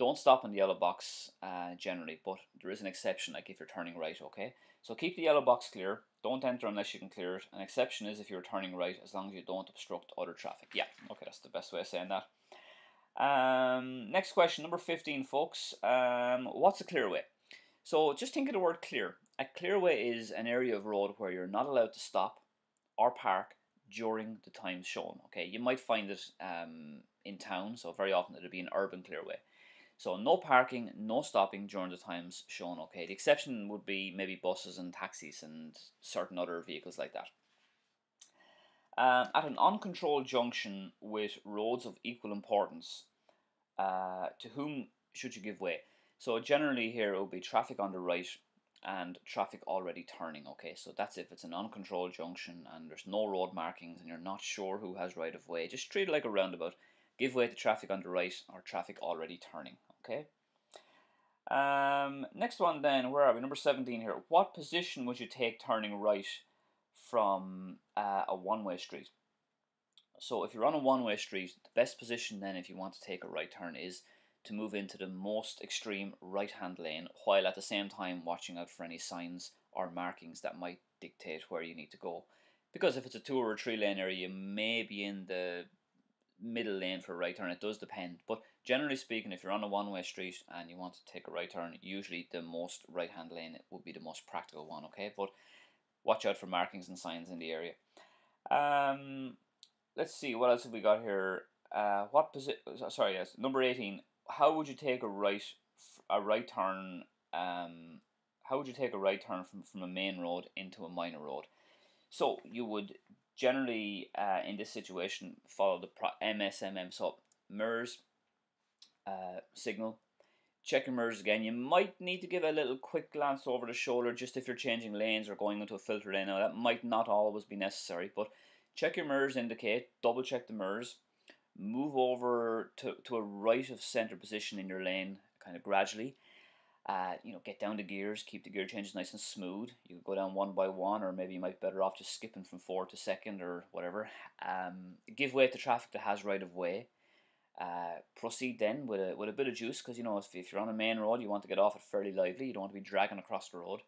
don't stop in the yellow box uh, generally, but there is an exception, like if you're turning right. Okay, so keep the yellow box clear. Don't enter unless you can clear it. An exception is if you're turning right, as long as you don't obstruct other traffic. Yeah, okay, that's the best way of saying that. Um, next question, number fifteen, folks. Um, what's a clearway? So just think of the word clear. A clearway is an area of road where you're not allowed to stop or park during the times shown. Okay, you might find it um, in town, so very often it'll be an urban clearway. So no parking, no stopping during the times shown. Okay, the exception would be maybe buses and taxis and certain other vehicles like that. Um, at an uncontrolled junction with roads of equal importance, uh, to whom should you give way? So generally here it will be traffic on the right and traffic already turning. Okay, so that's if it's an uncontrolled junction and there's no road markings and you're not sure who has right of way. Just treat it like a roundabout. Give way to traffic on the right or traffic already turning. Okay. Um, next one then, where are we? Number 17 here. What position would you take turning right from uh, a one-way street? So if you're on a one-way street, the best position then if you want to take a right turn is to move into the most extreme right hand lane while at the same time watching out for any signs or markings that might dictate where you need to go. Because if it's a two or a three lane area, you may be in the middle lane for a right turn. It does depend. But generally speaking, if you're on a one way street and you want to take a right turn, usually the most right hand lane would be the most practical one, okay? But watch out for markings and signs in the area. Um, let's see, what else have we got here? Uh, what position? Sorry, yes, number 18 how would you take a right a right turn? Um, how would you take a right turn from from a main road into a minor road? So you would generally uh, in this situation follow the MSMM. So mirrors, uh, signal, check your mirrors again. You might need to give a little quick glance over the shoulder just if you're changing lanes or going into a filter lane. Now that might not always be necessary, but check your mirrors indicate, double check the mirrors move over to, to a right of center position in your lane kind of gradually. Uh, you know, get down the gears, keep the gear changes nice and smooth. You could go down one by one, or maybe you might be better off just skipping from four to second or whatever. Um, give way to traffic that has right of way. Uh, proceed then with a with a bit of juice because you know if, if you're on a main road, you want to get off it fairly lively. You don't want to be dragging across the road.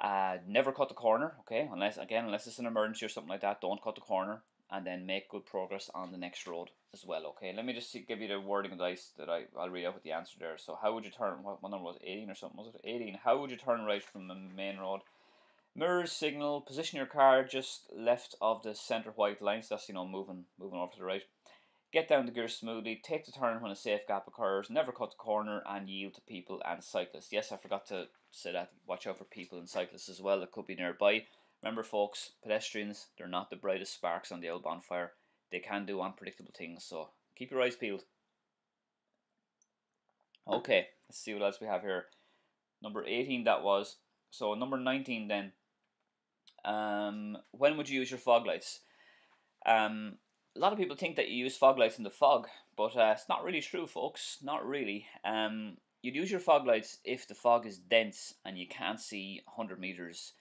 Uh, never cut the corner, okay? Unless again, unless it's an emergency or something like that, don't cut the corner and then make good progress on the next road as well. Okay, let me just see, give you the wording of the dice that I, I'll read out with the answer there. So, how would you turn? What, what number was it? 18 or something? Was it 18? How would you turn right from the main road? Mirrors signal, position your car just left of the center white lines. That's you know moving moving over to the right. Get down the gear smoothly. Take the turn when a safe gap occurs. Never cut the corner and yield to people and cyclists. Yes, I forgot to say that. Watch out for people and cyclists as well that could be nearby. Remember, folks, pedestrians, they're not the brightest sparks on the old bonfire. They can do unpredictable things, so keep your eyes peeled. Okay, let's see what else we have here. Number 18, that was. So, number 19 then. Um, when would you use your fog lights? Um, a lot of people think that you use fog lights in the fog, but uh, it's not really true, folks. Not really. Um, you'd use your fog lights if the fog is dense and you can't see 100 meters.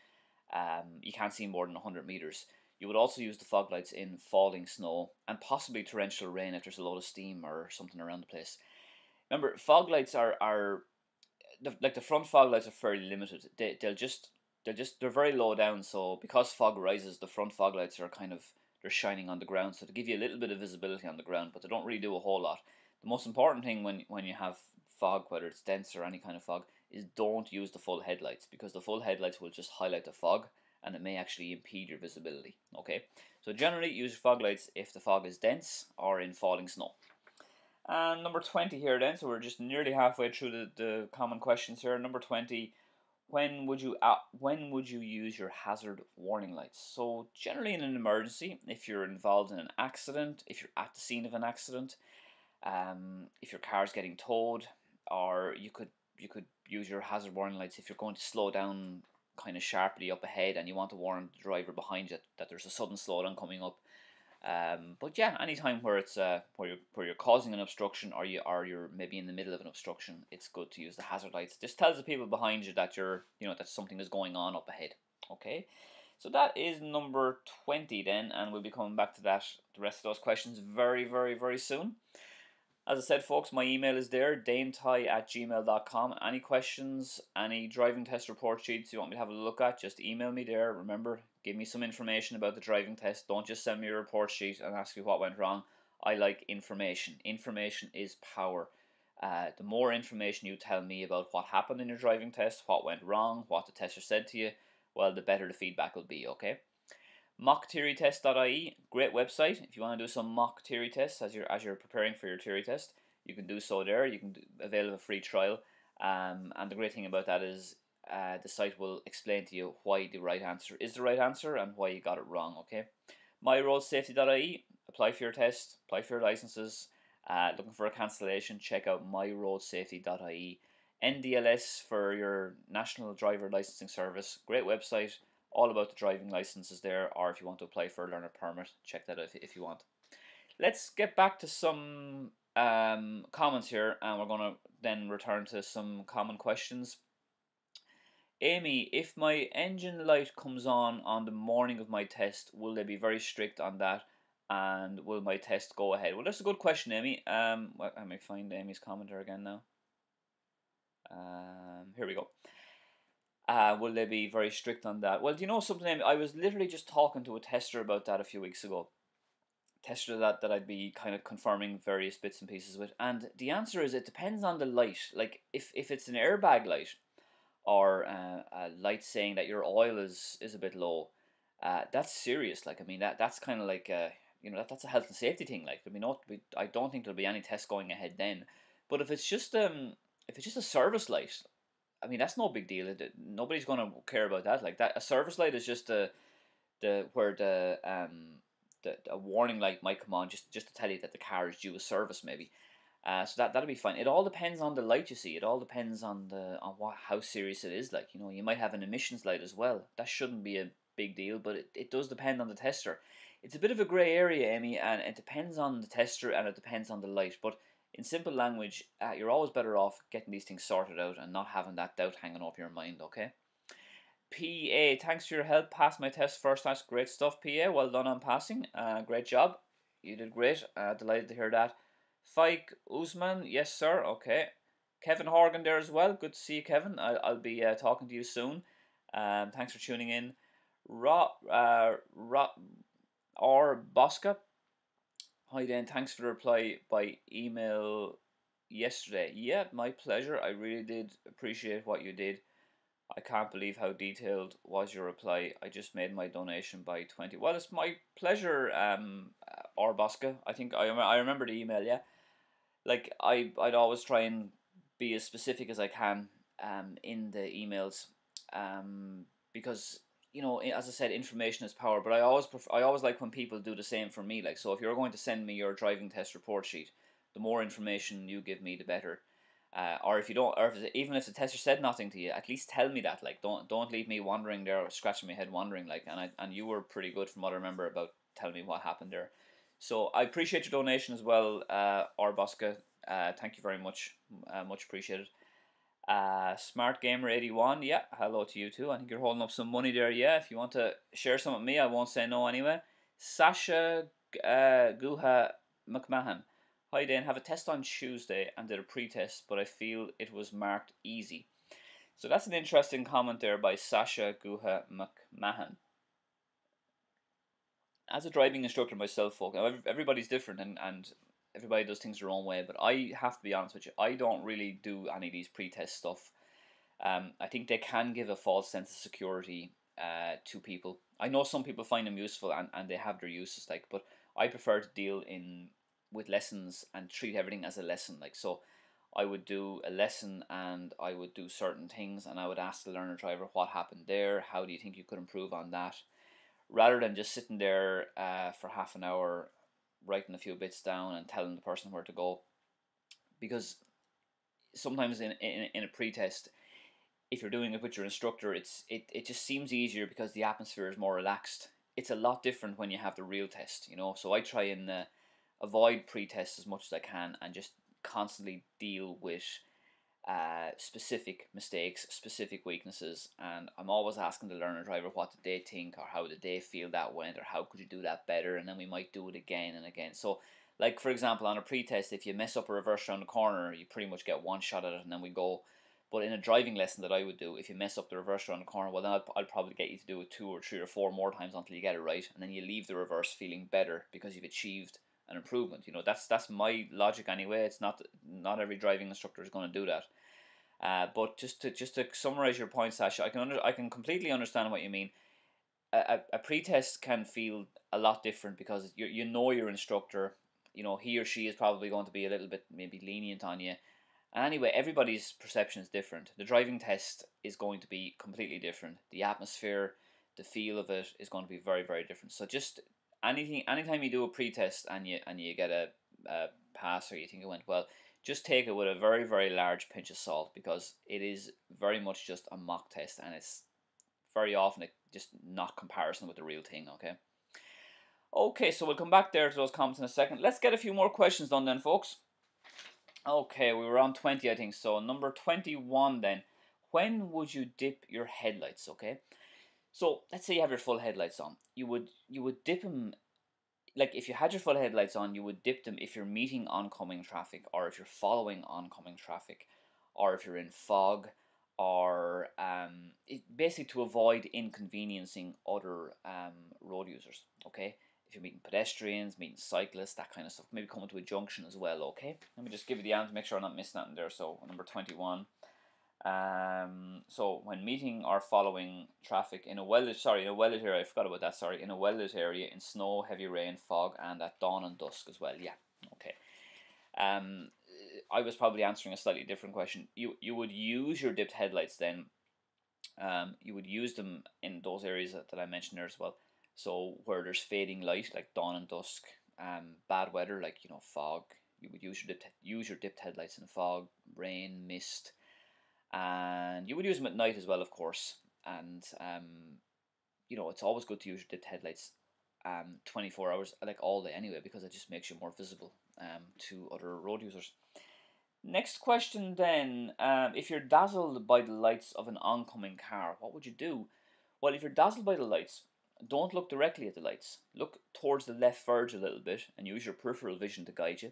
Um, you can't see more than 100 meters. You would also use the fog lights in falling snow and possibly torrential rain if there's a lot of steam or something around the place. Remember, fog lights are are the, like the front fog lights are fairly limited. They they'll just they're just they're very low down. So because fog rises, the front fog lights are kind of they're shining on the ground, so to give you a little bit of visibility on the ground, but they don't really do a whole lot. The most important thing when when you have fog, whether it's dense or any kind of fog, is don't use the full headlights because the full headlights will just highlight the fog and it may actually impede your visibility. Okay, so generally use fog lights if the fog is dense or in falling snow. And number 20 here then, so we're just nearly halfway through the, the common questions here. Number 20, when would you uh, when would you use your hazard warning lights? So generally in an emergency if you're involved in an accident if you're at the scene of an accident um, if your car is getting towed or you could you could use your hazard warning lights if you're going to slow down kind of sharply up ahead and you want to warn the driver behind you that there's a sudden slowdown coming up um, but yeah, anytime where it's uh, where you're where you're causing an obstruction or you are you're maybe in the middle of an obstruction, it's good to use the hazard lights. Just tells the people behind you that you're you know that something is going on up ahead. Okay, so that is number twenty then, and we'll be coming back to that the rest of those questions very very very soon. As I said, folks, my email is there, danetyghe at gmail.com. Any questions, any driving test report sheets you want me to have a look at, just email me there. Remember, give me some information about the driving test. Don't just send me a report sheet and ask me what went wrong. I like information. Information is power. Uh, the more information you tell me about what happened in your driving test, what went wrong, what the tester said to you, well, the better the feedback will be, okay? mocktheorytest.ie, great website. If you want to do some mock theory tests as you're as you're preparing for your theory test, you can do so there. You can avail of a free trial. Um, and the great thing about that is uh, the site will explain to you why the right answer is the right answer and why you got it wrong. Okay, myroadsafety.ie. Apply for your test. Apply for your licenses. Uh, looking for a cancellation? Check out myroadsafety.ie. NDLS for your National Driver Licensing Service. Great website all about the driving licenses there, or if you want to apply for a learner permit, check that out if, if you want. Let's get back to some um, comments here, and we're going to then return to some common questions. Amy, if my engine light comes on on the morning of my test, will they be very strict on that? And will my test go ahead? Well, that's a good question, Amy. Um, let me find Amy's commenter again now. Um, here we go. Uh, will they be very strict on that? Well, do you know something? Amy? I was literally just talking to a tester about that a few weeks ago. Tester that that I'd be kind of confirming various bits and pieces with, and the answer is it depends on the light. Like if if it's an airbag light, or uh, a light saying that your oil is is a bit low, uh, that's serious. Like I mean that that's kind of like a, you know that, that's a health and safety thing. Like I mean, not, I don't think there'll be any tests going ahead then. But if it's just um if it's just a service light, I mean, that's no big deal. Nobody's going to care about that. Like that, a service light is just the the where the um the a warning light might come on just just to tell you that the car is due a service maybe. Uh, so that that'll be fine. It all depends on the light you see. It all depends on the on what how serious it is. Like you know, you might have an emissions light as well. That shouldn't be a big deal, but it, it does depend on the tester. It's a bit of a grey area, Amy, and it depends on the tester and it depends on the light. But in simple language, uh, you're always better off getting these things sorted out and not having that doubt hanging off your mind, okay? PA, thanks for your help. Passed my test first. That's great stuff, PA. Well done on passing. Uh, great job. You did great. Uh, delighted to hear that. Fike Usman, yes, sir. Okay. Kevin Horgan there as well. Good to see you, Kevin. I'll, I'll be uh, talking to you soon. Um, thanks for tuning in. Ra, uh, Ra, or Bosca, Hi Dan, thanks for the reply by email yesterday. Yeah, my pleasure. I really did appreciate what you did. I can't believe how detailed was your reply. I just made my donation by 20. Well, it's my pleasure, um, or Bosca. I think I, I remember the email, yeah. Like, I, I'd always try and be as specific as I can um, in the emails um, because you know, as I said, information is power. But I always prefer, I always like when people do the same for me. Like, so if you're going to send me your driving test report sheet, the more information you give me, the better. Uh, or if you don't, or if, even if the tester said nothing to you, at least tell me that. Like, don't don't leave me wondering there, or scratching my head wondering. Like, and I and you were pretty good from what I remember about telling me what happened there. So I appreciate your donation as well, uh, Orboska. Uh, thank you very much. Uh, much appreciated. Uh, Smart Gamer 81, yeah, hello to you too. I think you're holding up some money there, yeah. If you want to share some with me, I won't say no anyway. Sasha uh, Guha McMahon. Hi Dan, have a test on Tuesday and did a pre-test, but I feel it was marked easy. So that's an interesting comment there by Sasha Guha McMahon. As a driving instructor myself, folk, everybody's different and, and everybody does things their own way, but I have to be honest with you, I don't really do any of these pre-test stuff. Um, I think they can give a false sense of security uh, to people. I know some people find them useful and, and they have their uses, like, but I prefer to deal in with lessons and treat everything as a lesson. Like so, I would do a lesson and I would do certain things and I would ask the learner driver what happened there. How do you think you could improve on that? Rather than just sitting there uh, for half an hour writing a few bits down and telling the person where to go, because sometimes in in, in a pre-test if you're doing it with your instructor, it's it, it just seems easier because the atmosphere is more relaxed. It's a lot different when you have the real test, you know. So I try and uh, avoid pre-tests as much as I can and just constantly deal with uh, specific mistakes, specific weaknesses, and I'm always asking the learner driver what did they think or how did they feel that went or how could you do that better, and then we might do it again and again. So, like for example, on a pre-test, if you mess up a reverse around the corner, you pretty much get one shot at it, and then we go. But in a driving lesson that I would do, if you mess up the reverse around the corner, well, then I'll, I'll probably get you to do it two or three or four more times until you get it right, and then you leave the reverse feeling better because you've achieved an improvement. You know, that's that's my logic anyway. It's not not every driving instructor is going to do that. Uh, but just to just to summarize your point, Sasha, I can under, I can completely understand what you mean. A, a, pre-test can feel a lot different because you you know your instructor. You know he or she is probably going to be a little bit maybe lenient on you. And anyway, everybody's perception is different. The driving test is going to be completely different. The atmosphere, the feel of it is going to be very very different. So just anything anytime you do a pre-test and you and you get a, a pass or you think it went well, just take it with a very very large pinch of salt because it is very much just a mock test and it's very often just not comparison with the real thing. Okay. Okay, so we'll come back there to those comments in a second. Let's get a few more questions done then, folks. Okay, we were on 20, I think. So, number 21 then. When would you dip your headlights, okay? So let's say you have your full headlights on. You would you would dip them like if you had your full headlights on, you would dip them if you're meeting oncoming traffic or if you're following oncoming traffic or if you're in fog or um, it, basically to avoid inconveniencing other um, road users. Okay, if you're meeting pedestrians, meeting cyclists, that kind of stuff, maybe coming to a junction as well. Okay, let me just give you the answer, to make sure I'm not missing nothing there. So number twenty one. Um, so when meeting or following traffic in a well sorry in a well area, I forgot about that. Sorry, in a well area in snow, heavy rain, fog, and at dawn and dusk as well. Yeah, okay. Um, I was probably answering a slightly different question. You you would use your dipped headlights then. Um, you would use them in those areas that, that I mentioned there as well. So where there's fading light, like dawn and dusk, um, bad weather, like you know fog. You would use your dipped use your dipped headlights in fog, rain, mist and you would use them at night as well, of course. And um, you know, it's always good to use your dipped headlights um, 24 hours, like all day anyway, because it just makes you more visible um, to other road users. Next question then, um, if you're dazzled by the lights of an oncoming car, what would you do? Well, if you're dazzled by the lights, don't look directly at the lights. Look towards the left verge a little bit and use your peripheral vision to guide you.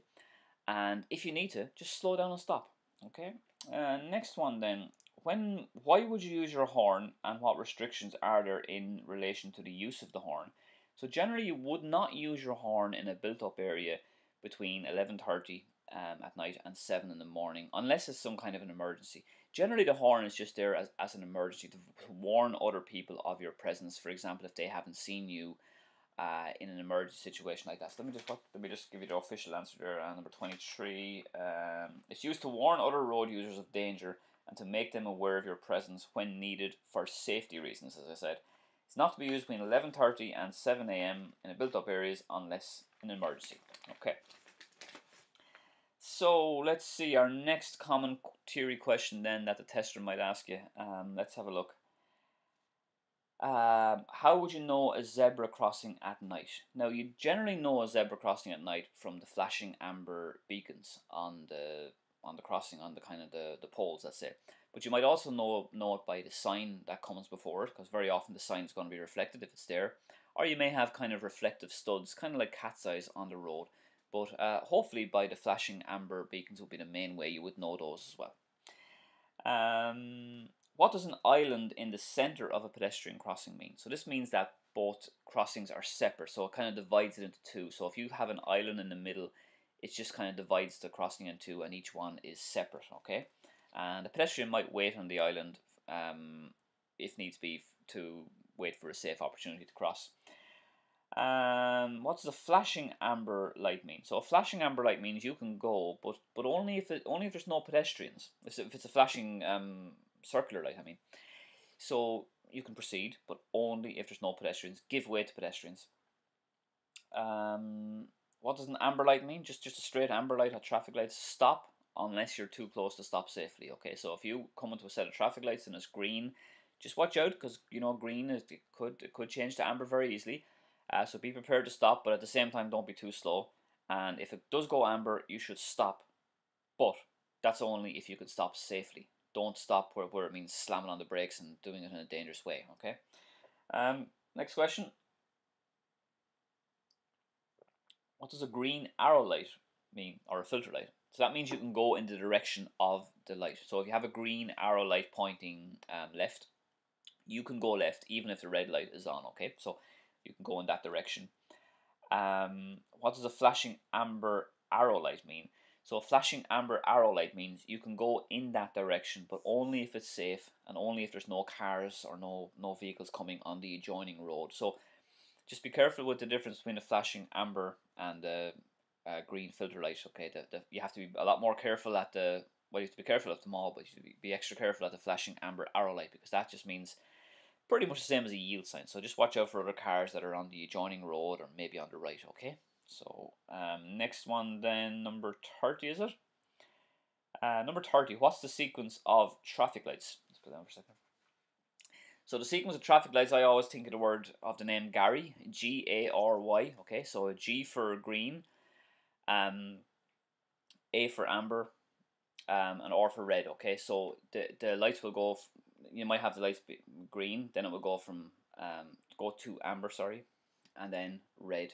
And if you need to, just slow down and stop. Okay. Uh, next one then. When why would you use your horn and what restrictions are there in relation to the use of the horn? So generally you would not use your horn in a built up area between 11:30 um, at night and 7 in the morning unless it's some kind of an emergency. Generally the horn is just there as, as an emergency to warn other people of your presence. For example, if they haven't seen you uh, in an emergency situation like that. So let me just let me just give you the official answer there. Uh, number twenty three. Um, it's used to warn other road users of danger and to make them aware of your presence when needed for safety reasons. As I said, it's not to be used between eleven thirty and seven a.m. in built up areas unless an emergency. Okay. So let's see our next common theory question then that the tester might ask you. Um, let's have a look. Um, how would you know a zebra crossing at night? Now, you generally know a zebra crossing at night from the flashing amber beacons on the on the crossing on the kind of the, the poles, let's say. But you might also know know it by the sign that comes before it, because very often the sign is going to be reflected if it's there. Or you may have kind of reflective studs, kind of like cat's eyes on the road. But uh, hopefully, by the flashing amber beacons will be the main way you would know those as well. Um, what does an island in the center of a pedestrian crossing mean? So this means that both crossings are separate, so it kind of divides it into two. So if you have an island in the middle, it just kind of divides the crossing into two, and each one is separate. Okay, and the pedestrian might wait on the island um, if needs be to wait for a safe opportunity to cross. Um, what does a flashing amber light mean? So a flashing amber light means you can go, but but only if it only if there's no pedestrians. If it's a flashing um, circular light, I mean. So you can proceed, but only if there's no pedestrians. Give way to pedestrians. Um, what does an amber light mean? Just just a straight amber light at traffic lights. Stop unless you're too close to stop safely. Okay, so if you come into a set of traffic lights and it's green, just watch out because you know green is it could it could change to amber very easily. Uh, so be prepared to stop, but at the same time don't be too slow. And if it does go amber, you should stop, but that's only if you can stop safely don't stop where, where it means slamming on the brakes and doing it in a dangerous way. Okay. Um, next question. What does a green arrow light mean, or a filter light? So that means you can go in the direction of the light. So if you have a green arrow light pointing um, left, you can go left even if the red light is on. Okay, so you can go in that direction. Um, what does a flashing amber arrow light mean? So a flashing amber arrow light means you can go in that direction, but only if it's safe and only if there's no cars or no no vehicles coming on the adjoining road. So just be careful with the difference between a flashing amber and a, a green filter light. Okay, the, the, you have to be a lot more careful at the well, you have to be careful at them all, but you be extra careful at the flashing amber arrow light because that just means pretty much the same as a yield sign. So just watch out for other cars that are on the adjoining road or maybe on the right. Okay. So um, next one then, number 30 is it? Uh, number 30, what's the sequence of traffic lights? Let's go down for a second. So the sequence of traffic lights, I always think of the word of the name Gary, G-A-R-Y, okay? So a G for green, um, A for amber, um, and R for red, okay? So the, the lights will go, you might have the lights green, then it will go from, um, go to amber, sorry, and then red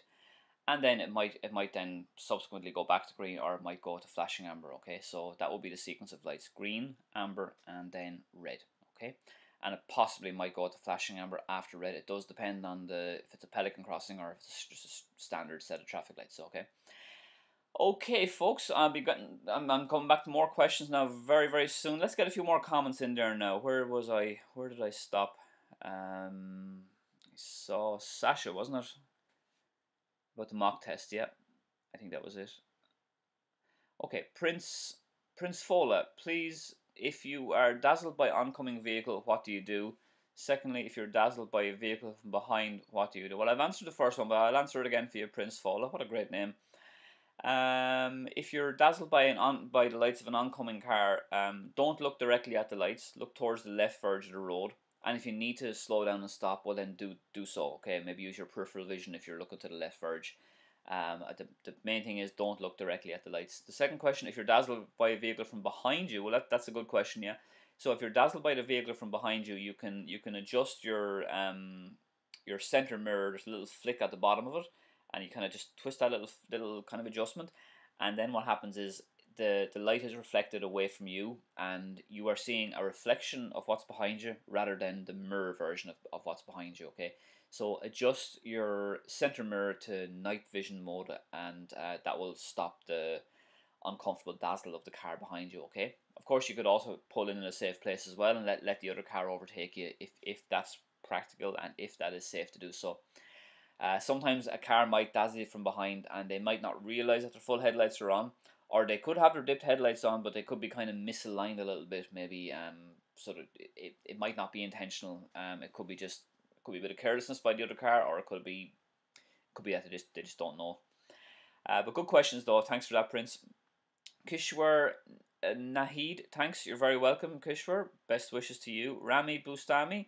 and then it might it might then subsequently go back to green or it might go to flashing amber okay? So that will be the sequence of lights green amber and then red okay? And it possibly might go to flashing amber after red. It does depend on the if it's a pelican crossing or if it's just a standard set of traffic lights okay? Okay folks i'll be getting I'm, I'm coming back to more questions now very very soon. Let's get a few more comments in there now. Where was i where did i stop? Um i saw sasha wasn't it about the mock test, yeah. I think that was it. Okay, Prince Prince Fola, please, if you are dazzled by oncoming vehicle, what do you do? Secondly, if you're dazzled by a vehicle from behind, what do you do? Well, I've answered the first one, but I'll answer it again for you, Prince Fola. What a great name. Um, if you're dazzled by an on, by the lights of an oncoming car, um, don't look directly at the lights. Look towards the left verge of the road. And if you need to slow down and stop, well then do do so. Okay, maybe use your peripheral vision if you're looking to the left verge. Um, uh, the, the main thing is don't look directly at the lights. The second question, if you're dazzled by a vehicle from behind you, well that, that's a good question, yeah. So if you're dazzled by the vehicle from behind you, you can you can adjust your um your center mirror. There's a little flick at the bottom of it, and you kind of just twist that little little kind of adjustment, and then what happens is the, the light is reflected away from you and you are seeing a reflection of what's behind you rather than the mirror version of, of what's behind you okay? So adjust your center mirror to night vision mode and uh, that will stop the uncomfortable dazzle of the car behind you okay? Of course you could also pull in in a safe place as well and let, let the other car overtake you if, if that's practical and if that is safe to do so. Uh, sometimes a car might dazzle you from behind and they might not realize that their full headlights are on or they could have their dipped headlights on, but they could be kind of misaligned a little bit, maybe. Um, sort of it, it might not be intentional. Um, it could be just it could be a bit of carelessness by the other car, or it could be could be that they just they just don't know. Uh, but good questions though. Thanks for that, Prince. Kishwar uh, Nahid, thanks. You're very welcome, Kishwar. Best wishes to you. Rami Bustami.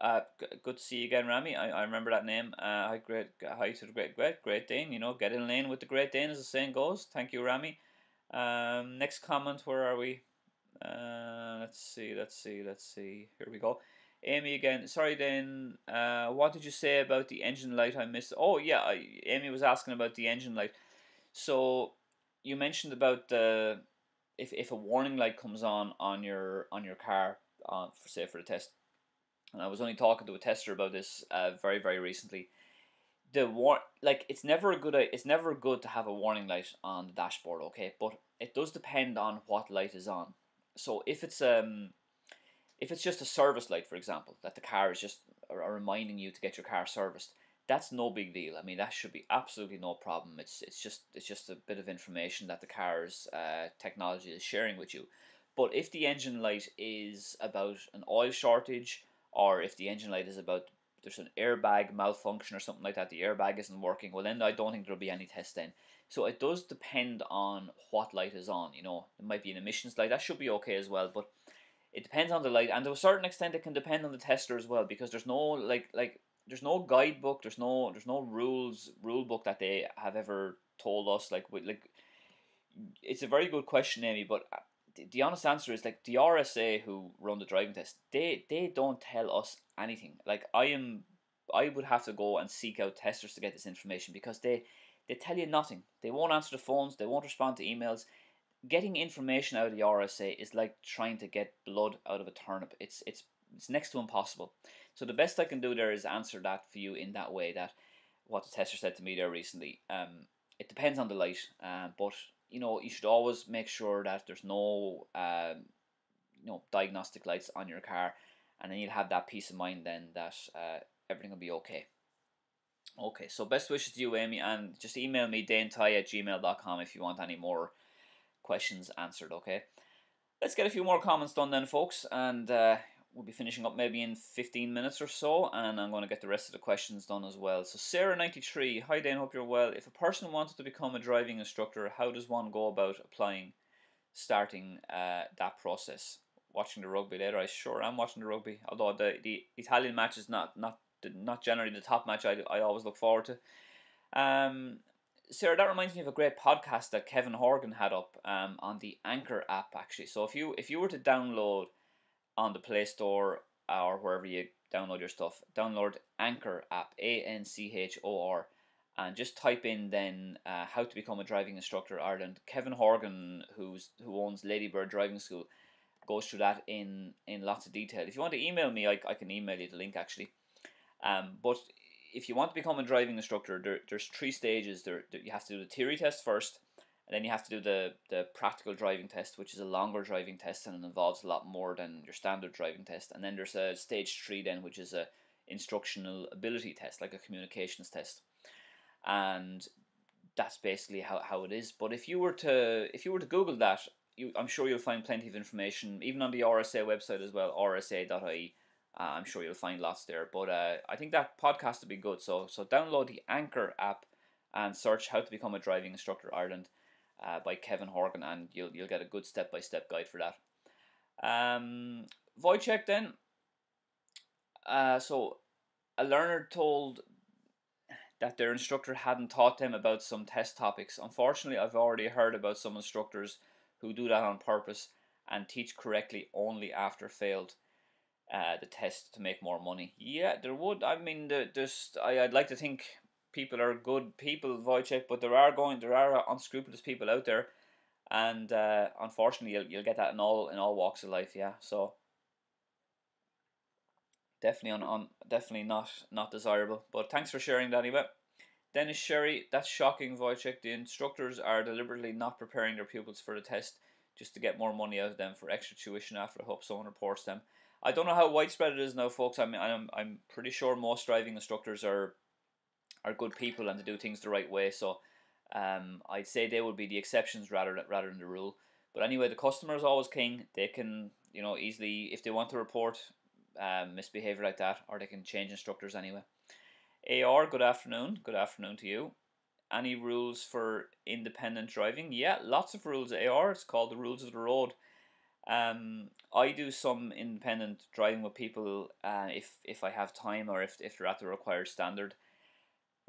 Uh, good to see you again, Rami. I, I remember that name. Uh, hi, great, hi to the great, great, great Dane. You know, get in lane with the great Dane, as the saying goes. Thank you, Rami. Um, next comment. Where are we? Uh, let's see. Let's see. Let's see. Here we go. Amy again. Sorry, Dane. Uh, what did you say about the engine light? I missed. Oh yeah, I, Amy was asking about the engine light. So you mentioned about the if if a warning light comes on on your on your car, uh, for say for the test and I was only talking to a tester about this uh, very very recently. The war like it's never a good it's never good to have a warning light on the dashboard, okay? But it does depend on what light is on. So if it's um if it's just a service light, for example, that the car is just reminding you to get your car serviced, that's no big deal. I mean, that should be absolutely no problem. It's it's just it's just a bit of information that the car's uh, technology is sharing with you. But if the engine light is about an oil shortage or if the engine light is about there's an airbag malfunction or something like that, the airbag isn't working, well then I don't think there'll be any test then. So it does depend on what light is on, you know. It might be an emissions light, that should be okay as well, but it depends on the light and to a certain extent it can depend on the tester as well because there's no like like there's no guidebook, there's no there's no rules rule book that they have ever told us like like it's a very good question, Amy, but the, honest answer is like the RSA who run the driving test, they they don't tell us anything. Like I am, I would have to go and seek out testers to get this information because they they tell you nothing. They won't answer the phones. They won't respond to emails. Getting information out of the RSA is like trying to get blood out of a turnip. It's it's it's next to impossible. So the best I can do there is answer that for you in that way. That what the tester said to me there recently. Um, it depends on the light, uh, but you know, you should always make sure that there's no, um, you know, diagnostic lights on your car, and then you'll have that peace of mind then that uh, everything will be okay. Okay, so best wishes to you, Amy, and just email me, danetyghe at gmail.com if you want any more questions answered, okay? Let's get a few more comments done then, folks, and uh, we'll be finishing up maybe in 15 minutes or so, and I'm going to get the rest of the questions done as well. So, Sarah93, hi Dan, hope you're well. If a person wanted to become a driving instructor, how does one go about applying, starting uh, that process? Watching the rugby later, I sure am watching the rugby. Although the, the Italian match is not not not generally the top match I, I always look forward to. Um, Sarah, that reminds me of a great podcast that Kevin Horgan had up um, on the Anchor app actually. So if you if you were to download on the Play Store or wherever you download your stuff. Download Anchor app, A N C H O R, and just type in then uh, how to become a driving instructor Ireland. Kevin Horgan, who's who owns Ladybird Driving School, goes through that in in lots of detail. If you want to email me, I, I can email you the link actually. Um, but if you want to become a driving instructor, there, there's three stages. There, you have to do the theory test first and then you have to do the, the practical driving test, which is a longer driving test and it involves a lot more than your standard driving test. And then there's a stage three, then, which is a instructional ability test, like a communications test. And that's basically how, how it is. But if you were to if you were to Google that, you, I'm sure you'll find plenty of information, even on the RSA website as well, rsa.ie. Uh, I'm sure you'll find lots there. But uh, I think that podcast would be good. So so download the Anchor app and search how to become a driving instructor Ireland uh, by Kevin Horgan, and you'll you'll get a good step by step guide for that. Um, Wojciech then. Uh, so a learner told that their instructor hadn't taught them about some test topics. Unfortunately, I've already heard about some instructors who do that on purpose and teach correctly only after failed uh, the test to make more money. Yeah, there would. I mean, the, there's. I, I'd like to think people are good people, Wojciech, but there are going there are unscrupulous people out there, and uh, unfortunately, you'll you'll get that in all in all walks of life. Yeah, so definitely on, on definitely not not desirable. But thanks for sharing that anyway. Dennis Sherry, that's shocking, Wojciech. The instructors are deliberately not preparing their pupils for the test just to get more money out of them for extra tuition after I hope someone reports them. I don't know how widespread it is now, folks. I mean, I'm I'm pretty sure most driving instructors are are good people and to do things the right way. So um, I'd say they would be the exceptions rather than, rather than the rule. But anyway, the customer is always king. They can you know easily if they want to report um, misbehavior like that, or they can change instructors anyway. AR, good afternoon. Good afternoon to you. Any rules for independent driving? Yeah, lots of rules. AR, it's called the rules of the road. Um, I do some independent driving with people uh, if if I have time or if if they're at the required standard,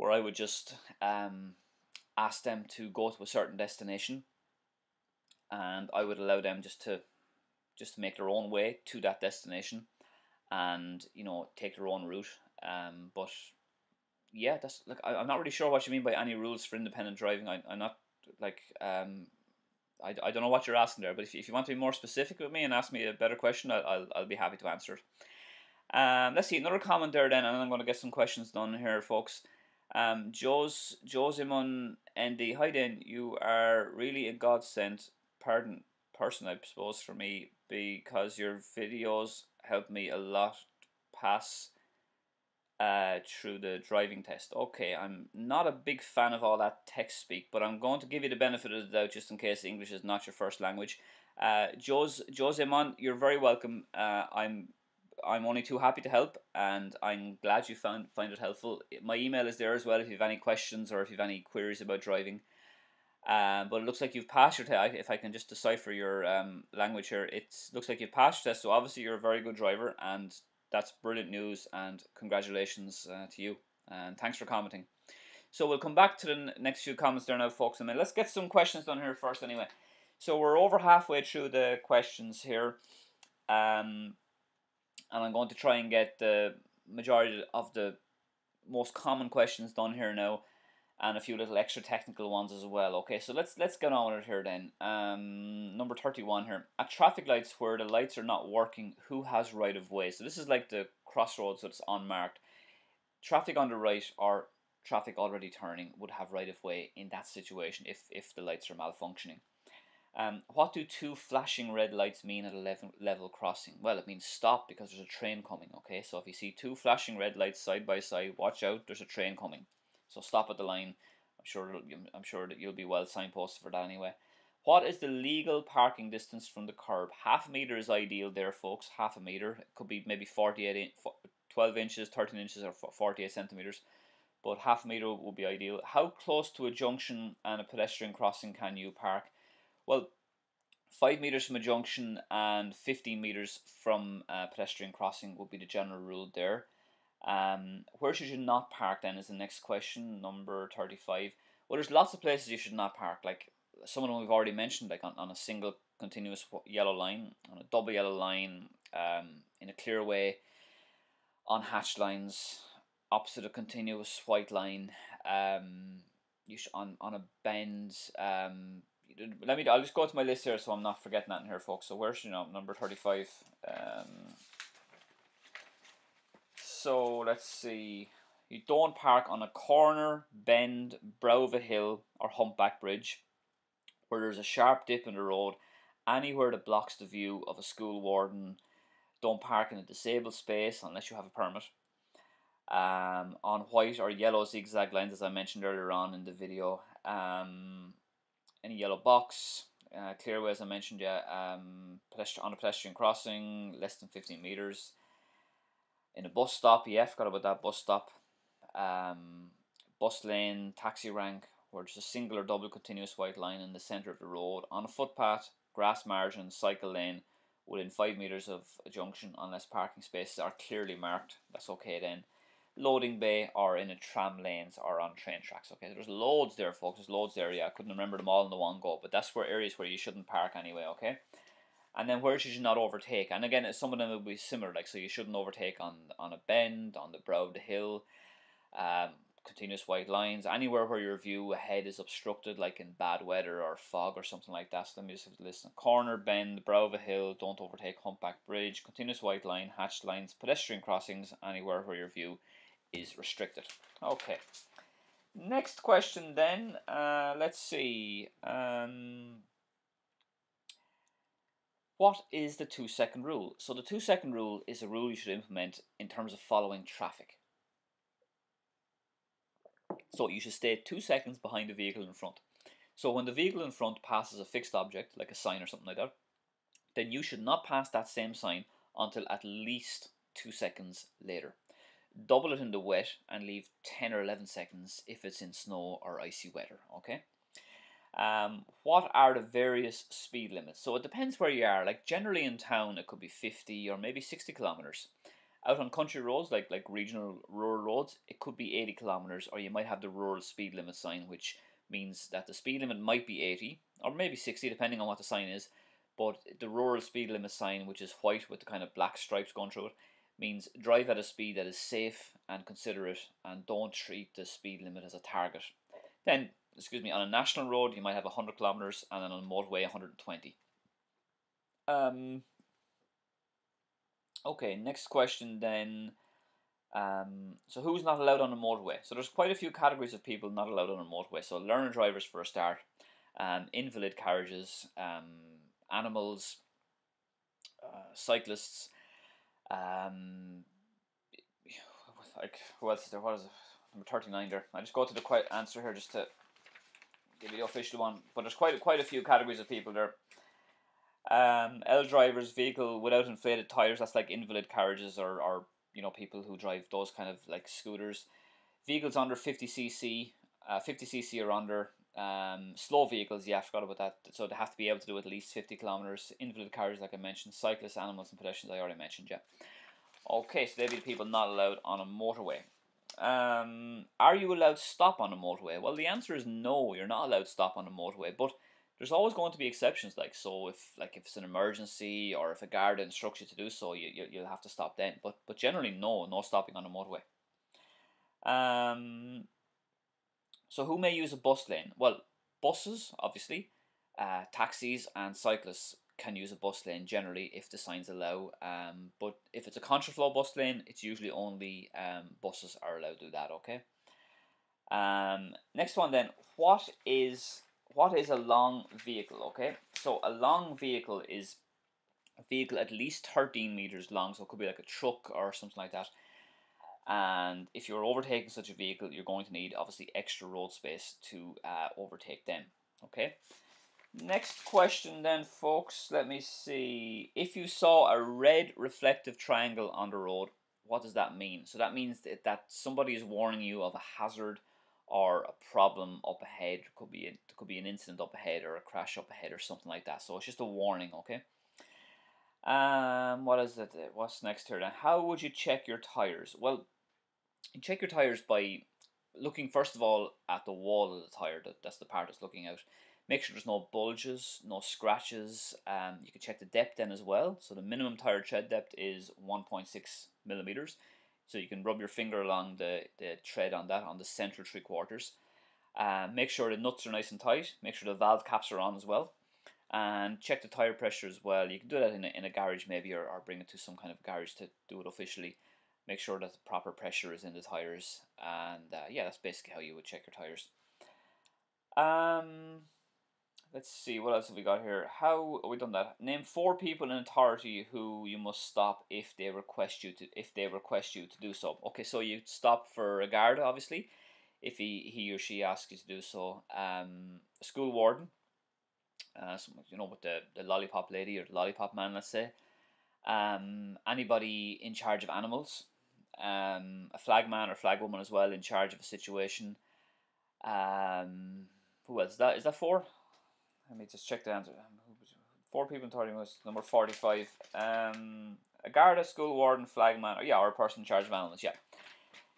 where I would just um, ask them to go to a certain destination, and I would allow them just to just to make their own way to that destination, and you know take their own route. Um, but yeah, that's like I, I'm not really sure what you mean by any rules for independent driving. I, I'm not like um I, I don't know what you're asking there, but if, if you want to be more specific with me and ask me a better question, I'll, I'll, I'll be happy to answer it. Um, let's see, another comment there then, and I'm going to get some questions done here, folks. Um, Joe's, Joe's Imon ND, hi then, you are really a godsend, pardon, person, I suppose, for me, because your videos help me a lot pass uh, through the driving test. Okay, I'm not a big fan of all that text speak, but I'm going to give you the benefit of the doubt just in case English is not your first language. Uh, Jose, Jose Mon, you're very welcome. Uh, I'm I'm only too happy to help, and I'm glad you found find it helpful. My email is there as well if you have any questions or if you have any queries about driving. Um, but it looks like you've passed your test. If I can just decipher your um, language here, it looks like you've passed your test. So obviously you're a very good driver, and that's brilliant news and congratulations uh, to you and thanks for commenting. So we'll come back to the next few comments there now, folks. I mean, let's get some questions done here first, anyway. So we're over halfway through the questions here, um, and I'm going to try and get the majority of the most common questions done here now and a few little extra technical ones as well. Okay, so let's let's get on with it here then. Um, number thirty one here at traffic lights where the lights are not working, who has right of way? So this is like the crossroads that's unmarked. Traffic on the right or traffic already turning would have right of way in that situation if if the lights are malfunctioning. Um, what do two flashing red lights mean at a level, level crossing? Well, it means stop because there's a train coming, okay? So if you see two flashing red lights side by side, watch out, there's a train coming. So stop at the line. I'm sure I'm sure that you'll be well signposted for that anyway. What is the legal parking distance from the curb? Half a meter is ideal there, folks. Half a meter. It could be maybe 48, 12 inches, 13 inches, or 48 centimeters. But half a meter would be ideal. How close to a junction and a pedestrian crossing can you park? Well, 5 meters from a junction and 15 meters from a pedestrian crossing would be the general rule there. Um, where should you not park then is the next question, number 35. Well, there's lots of places you should not park, like some of them we've already mentioned, like on, on a single continuous yellow line, on a double yellow line, um, in a clear way, on hatch lines, opposite a continuous white line, um, you should, on, on a bend, um, let me, I'll just go to my list here so I'm not forgetting that in here, folks. So where's, you know, number 35, um, so let's see. You don't park on a corner, bend, brow of a hill, or humpback bridge where there's a sharp dip in the road, anywhere that blocks the view of a school warden. Don't park in a disabled space unless you have a permit. Um, on white or yellow zigzag lines, as I mentioned earlier on in the video. Um, any yellow box, uh, clearway, as I mentioned, yeah. Um, on a pedestrian crossing, less than 15 meters in a bus stop, yeah, I forgot about that bus stop. Um, bus lane, taxi rank, where there's a single or double continuous white line in the centre of the road. On a footpath, grass margin, cycle lane, within 5 metres of a junction, unless parking spaces are clearly marked. That's okay then. Loading bay or in a tram lanes or on train tracks. Okay, there's loads there, folks. There's loads there. Yeah, I couldn't remember them all in the one go, but that's where areas where you shouldn't park anyway. Okay. And then where should you not overtake? And again, some of them will be similar. Like so, you shouldn't overtake on on a bend, on the brow of the hill, um, continuous white lines, anywhere where your view ahead is obstructed, like in bad weather or fog or something like that. So let me just listen: corner, bend, brow of a hill, don't overtake humpback bridge, continuous white line, hatched lines, pedestrian crossings, anywhere where your view is restricted. Okay. Next question then. Uh, let's see. Um, what is the two second rule? So the two second rule is a rule you should implement in terms of following traffic. So you should stay two seconds behind the vehicle in front. So when the vehicle in front passes a fixed object, like a sign or something like that, then you should not pass that same sign until at least two seconds later. Double it in the wet and leave 10 or 11 seconds if it's in snow or icy weather, okay? Um, what are the various speed limits? So it depends where you are. Like generally in town, it could be 50 or maybe 60 kilometers. Out on country roads, like like regional rural roads, it could be 80 kilometers, or you might have the rural speed limit sign, which means that the speed limit might be 80 or maybe 60, depending on what the sign is. But the rural speed limit sign, which is white with the kind of black stripes going through it, means drive at a speed that is safe and considerate, and don't treat the speed limit as a target. Then excuse me, on a national road you might have 100 kilometers and then on a motorway 120. Um, okay, next question then. Um, so who's not allowed on a motorway? So there's quite a few categories of people not allowed on a motorway. So learner drivers for a start, um, invalid carriages, um, animals, uh, cyclists, um, like who else there? What is it? Number thirty nine there. I just go to the quiet answer here just to give you the official one. But there's quite a, quite a few categories of people there. Um, L drivers, vehicle without inflated tires. That's like invalid carriages or, or you know people who drive those kind of like scooters. Vehicles under fifty cc, uh, fifty cc or under. Um, slow vehicles, yeah, I forgot about that. So they have to be able to do at least fifty kilometers. Invalid carriages, like I mentioned, cyclists, animals, and pedestrians. I already mentioned, yeah. Okay, so they'd be the people not allowed on a motorway. Um, are you allowed to stop on a motorway? Well, the answer is no. You're not allowed to stop on a motorway, but there's always going to be exceptions. Like so, if like if it's an emergency or if a guard instructs you to do so, you, you you'll have to stop then. But but generally, no, no stopping on a motorway. Um. So who may use a bus lane? Well, buses, obviously, uh, taxis and cyclists can use a bus lane generally if the signs allow. Um, but if it's a contraflow bus lane, it's usually only um, buses are allowed to do that. Okay. Um, next one then, what is what is a long vehicle? Okay, so a long vehicle is a vehicle at least thirteen meters long, so it could be like a truck or something like that. And if you're overtaking such a vehicle, you're going to need obviously extra road space to uh, overtake them. Okay. Next question then, folks. Let me see. If you saw a red reflective triangle on the road, what does that mean? So that means that, that somebody is warning you of a hazard or a problem up ahead. It could be a, it could be an incident up ahead or a crash up ahead or something like that. So it's just a warning, okay? Um, what is it? What's next here then? How would you check your tires? Well, check your tires by looking first of all at the wall of the tire. That, that's the part that's looking out. Make sure there's no bulges, no scratches. Um, you can check the depth then as well. So the minimum tire tread depth is 1.6 millimeters. So you can rub your finger along the, the tread on that, on the central three quarters. Uh, make sure the nuts are nice and tight. Make sure the valve caps are on as well. And check the tire pressure as well. You can do that in a, in a garage maybe or, or bring it to some kind of garage to do it officially. Make sure that the proper pressure is in the tires. And uh, yeah, that's basically how you would check your tires. Um, Let's see, what else have we got here? How we done that? Name four people in authority who you must stop if they request you to if they request you to do so. Okay, so you stop for a guard, obviously, if he he or she asks you to do so. Um, a school warden, uh, you know, with the the lollipop lady or the lollipop man, let's say. Um, anybody in charge of animals, um, a flagman or flagwoman as well in charge of a situation. Um, who else? Is that is that four? Let me just check the answer. Four people in 30 minutes. Number 45. Um, a guard, a school warden, flagman, or yeah, or a person in charge of animals, yeah.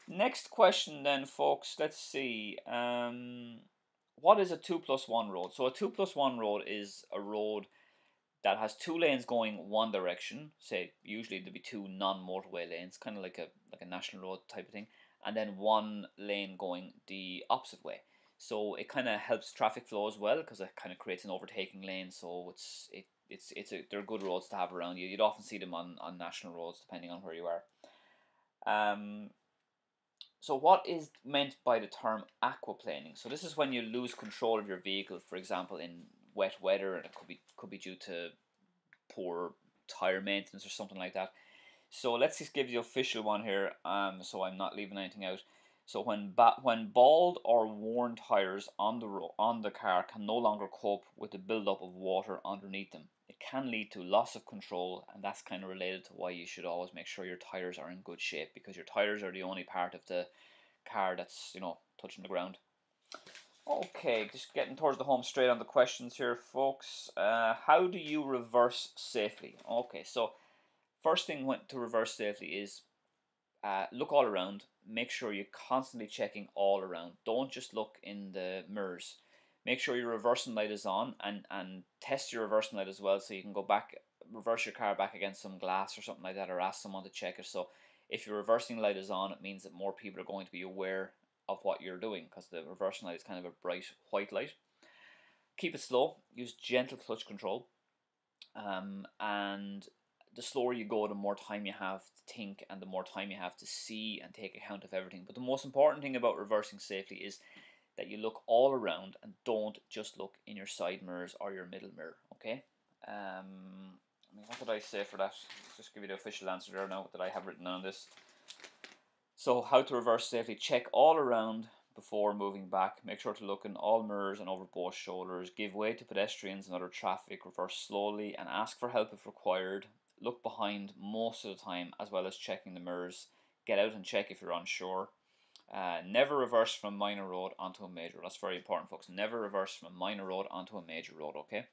Next question then, folks. Let's see. Um, what is a 2 plus 1 road? So a 2 plus 1 road is a road that has two lanes going one direction. Say, usually there'd be two non-motorway lanes, kind of like a like a national road type of thing. And then one lane going the opposite way. So it kind of helps traffic flow as well because it kind of creates an overtaking lane. So it's it it's it's a, they're good roads to have around you. You'd often see them on, on national roads depending on where you are. Um, so what is meant by the term aquaplaning? So this is when you lose control of your vehicle, for example, in wet weather, and it could be could be due to poor tire maintenance or something like that. So let's just give the official one here, um, so I'm not leaving anything out. So when ba- when bald or worn tires on the ro- on the car can no longer cope with the buildup of water underneath them, it can lead to loss of control, and that's kind of related to why you should always make sure your tires are in good shape because your tires are the only part of the car that's you know touching the ground. Okay, just getting towards the home straight on the questions here, folks. Uh, how do you reverse safely? Okay, so first thing to reverse safely is uh, look all around. Make sure you're constantly checking all around. Don't just look in the mirrors. Make sure your reversing light is on and, and test your reversing light as well so you can go back, reverse your car back against some glass or something like that or ask someone to check it. So if your reversing light is on, it means that more people are going to be aware of what you're doing because the reversing light is kind of a bright white light. Keep it slow. Use gentle clutch control. Um, and the slower you go, the more time you have to think and the more time you have to see and take account of everything. But the most important thing about reversing safely is that you look all around and don't just look in your side mirrors or your middle mirror. Okay. Um, I mean, what did I say for that? Let's just give you the official answer there now that I have written on this. So how to reverse safely, check all around before moving back. Make sure to look in all mirrors and over both shoulders. Give way to pedestrians and other traffic. Reverse slowly and ask for help if required. Look behind most of the time as well as checking the mirrors. Get out and check if you're unsure. Uh, never reverse from a minor road onto a major. That's very important, folks. Never reverse from a minor road onto a major road, okay?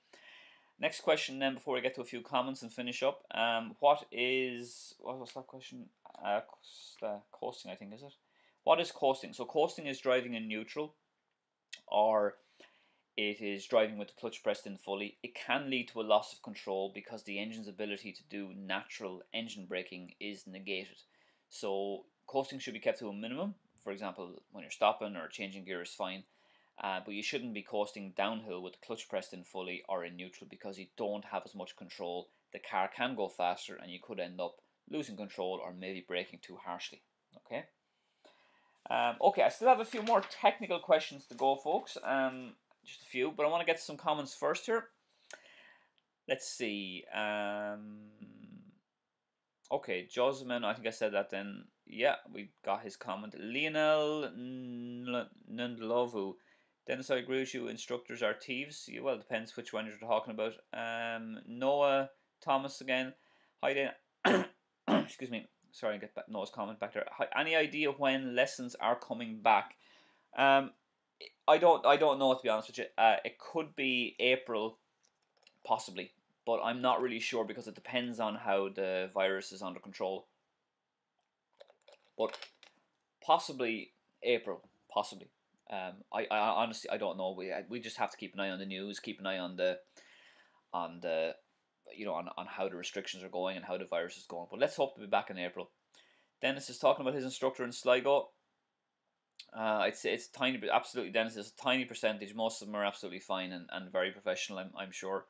Next question then, before we get to a few comments and finish up. Um, what is, what was that question? Uh, coasting, I think, is it? What is coasting? So coasting is driving in neutral or it is driving with the clutch pressed in fully. It can lead to a loss of control because the engine's ability to do natural engine braking is negated. So coasting should be kept to a minimum. For example, when you're stopping or changing gear is fine. Uh, but you shouldn't be coasting downhill with the clutch pressed in fully or in neutral because you don't have as much control. The car can go faster and you could end up losing control or maybe braking too harshly. Okay. Um, okay, I still have a few more technical questions to go, folks. Um, just a few, but I want to get some comments first here. Let's see. Um, okay, Josman, I think I said that then. Yeah, we got his comment. Lionel Nundlovu. Dennis, I agree with you. Instructors are thieves. Well, it depends which one you're talking about. Um, Noah Thomas again. Hi, Dan. Excuse me. Sorry, I get that Noah's comment back there. Any idea when lessons are coming back? Um, I don't. I don't know to be honest with you. Uh, it could be April, possibly, but I'm not really sure because it depends on how the virus is under control. But possibly April, possibly. Um, I, I honestly I don't know. We we just have to keep an eye on the news, keep an eye on the on the you know on, on how the restrictions are going and how the virus is going. But let's hope to be back in April. Dennis is talking about his instructor in Sligo. Uh, I'd say it's tiny, but absolutely, Dennis is a tiny percentage. Most of them are absolutely fine and, and very professional. I'm, I'm sure,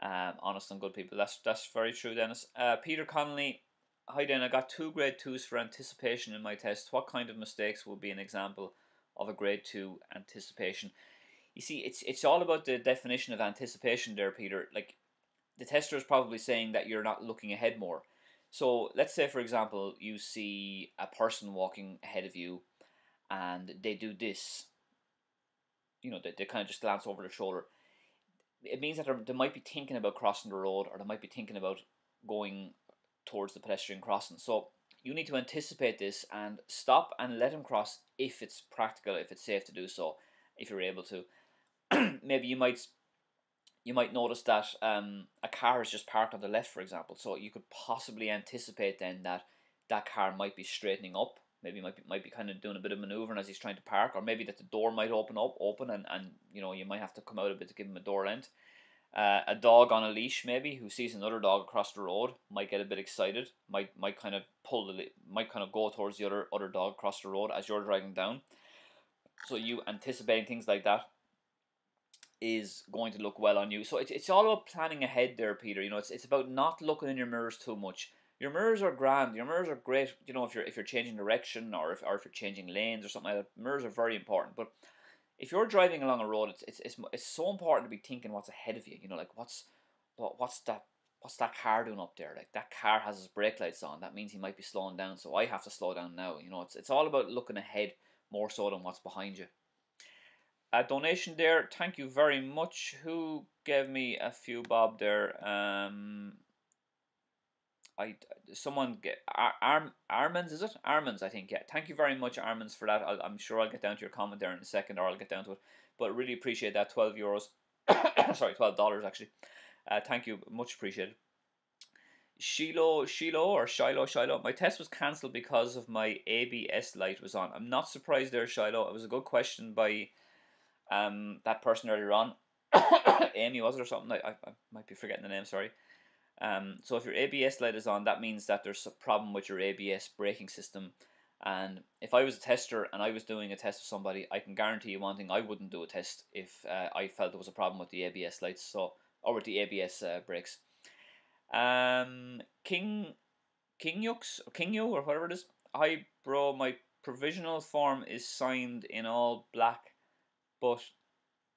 um, honest and good people. That's that's very true, Dennis. Uh, Peter Connolly, hi Dan. I got two grade twos for anticipation in my test. What kind of mistakes would be an example of a grade two anticipation. You see, it's it's all about the definition of anticipation there, Peter. Like the tester is probably saying that you're not looking ahead more. So let's say, for example, you see a person walking ahead of you, and they do this. You know, they, they kind of just glance over their shoulder. It means that they might be thinking about crossing the road, or they might be thinking about going towards the pedestrian crossing. So you need to anticipate this and stop and let him cross if it's practical, if it's safe to do so, if you're able to. Maybe you might you might notice that um, a car is just parked on the left, for example. So you could possibly anticipate then that that car might be straightening up. Maybe might be, might be kind of doing a bit of maneuvering as he's trying to park, or maybe that the door might open up, open, and, and you know you might have to come out a bit to give him a door length. Uh, a dog on a leash, maybe, who sees another dog across the road, might get a bit excited, might might kind of pull the might kind of go towards the other other dog across the road as you're driving down. So you anticipating things like that is going to look well on you. So it's it's all about planning ahead there, Peter. You know, it's it's about not looking in your mirrors too much. Your mirrors are grand. Your mirrors are great. You know, if you're if you're changing direction or if or if you're changing lanes or something like that, mirrors are very important. But if you're driving along a road, it's, it's, it's, it's so important to be thinking what's ahead of you. You know, like what's what, what's that what's that car doing up there? Like that car has his brake lights on. That means he might be slowing down. So I have to slow down now. You know, it's it's all about looking ahead more so than what's behind you. A donation there. Thank you very much. Who gave me a few bob there? Um, I someone get Ar, Ar, Armans is it? Armans I think yeah. Thank you very much Armans for that. I am sure I'll get down to your comment there in a second or I'll get down to it. But really appreciate that. 12 euros sorry 12 dollars actually. Uh, thank you. Much appreciated. Shiloh Shiloh or Shiloh Shiloh. My test was cancelled because of my ABS light was on. I'm not surprised there Shiloh. It was a good question by um that person earlier on Amy was it or something I, I, I might be forgetting the name sorry um, so if your ABS light is on, that means that there's a problem with your ABS braking system. And if I was a tester and I was doing a test with somebody, I can guarantee you one thing: I wouldn't do a test if uh, I felt there was a problem with the ABS lights, so or with the ABS uh, brakes. Um, King King Yux or King Yu or whatever it is. Hi, bro. My provisional form is signed in all black, but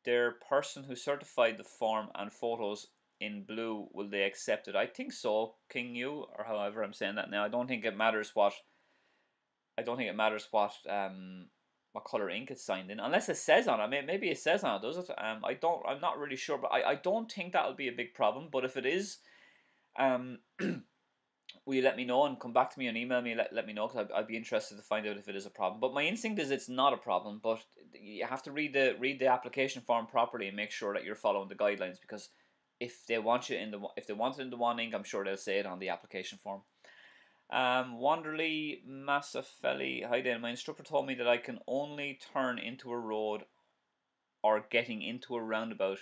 their person who certified the form and photos in blue, will they accept it? I think so, King Yu, or however I'm saying that now. I don't think it matters what. I don't think it matters what um what color ink it's signed in, unless it says on it. Maybe it says on it, does it? Um, I don't. I'm not really sure, but I, I don't think that'll be a big problem. But if it is, um, will you let me know and come back to me and email me? Let, let me know because I'd, I'd be interested to find out if it is a problem. But my instinct is it's not a problem. But you have to read the read the application form properly and make sure that you're following the guidelines because if they want you in the if they want it in the one ink, I'm sure they'll say it on the application form. Um, Wanderly Massafelli, hi there. My instructor told me that I can only turn into a road or getting into a roundabout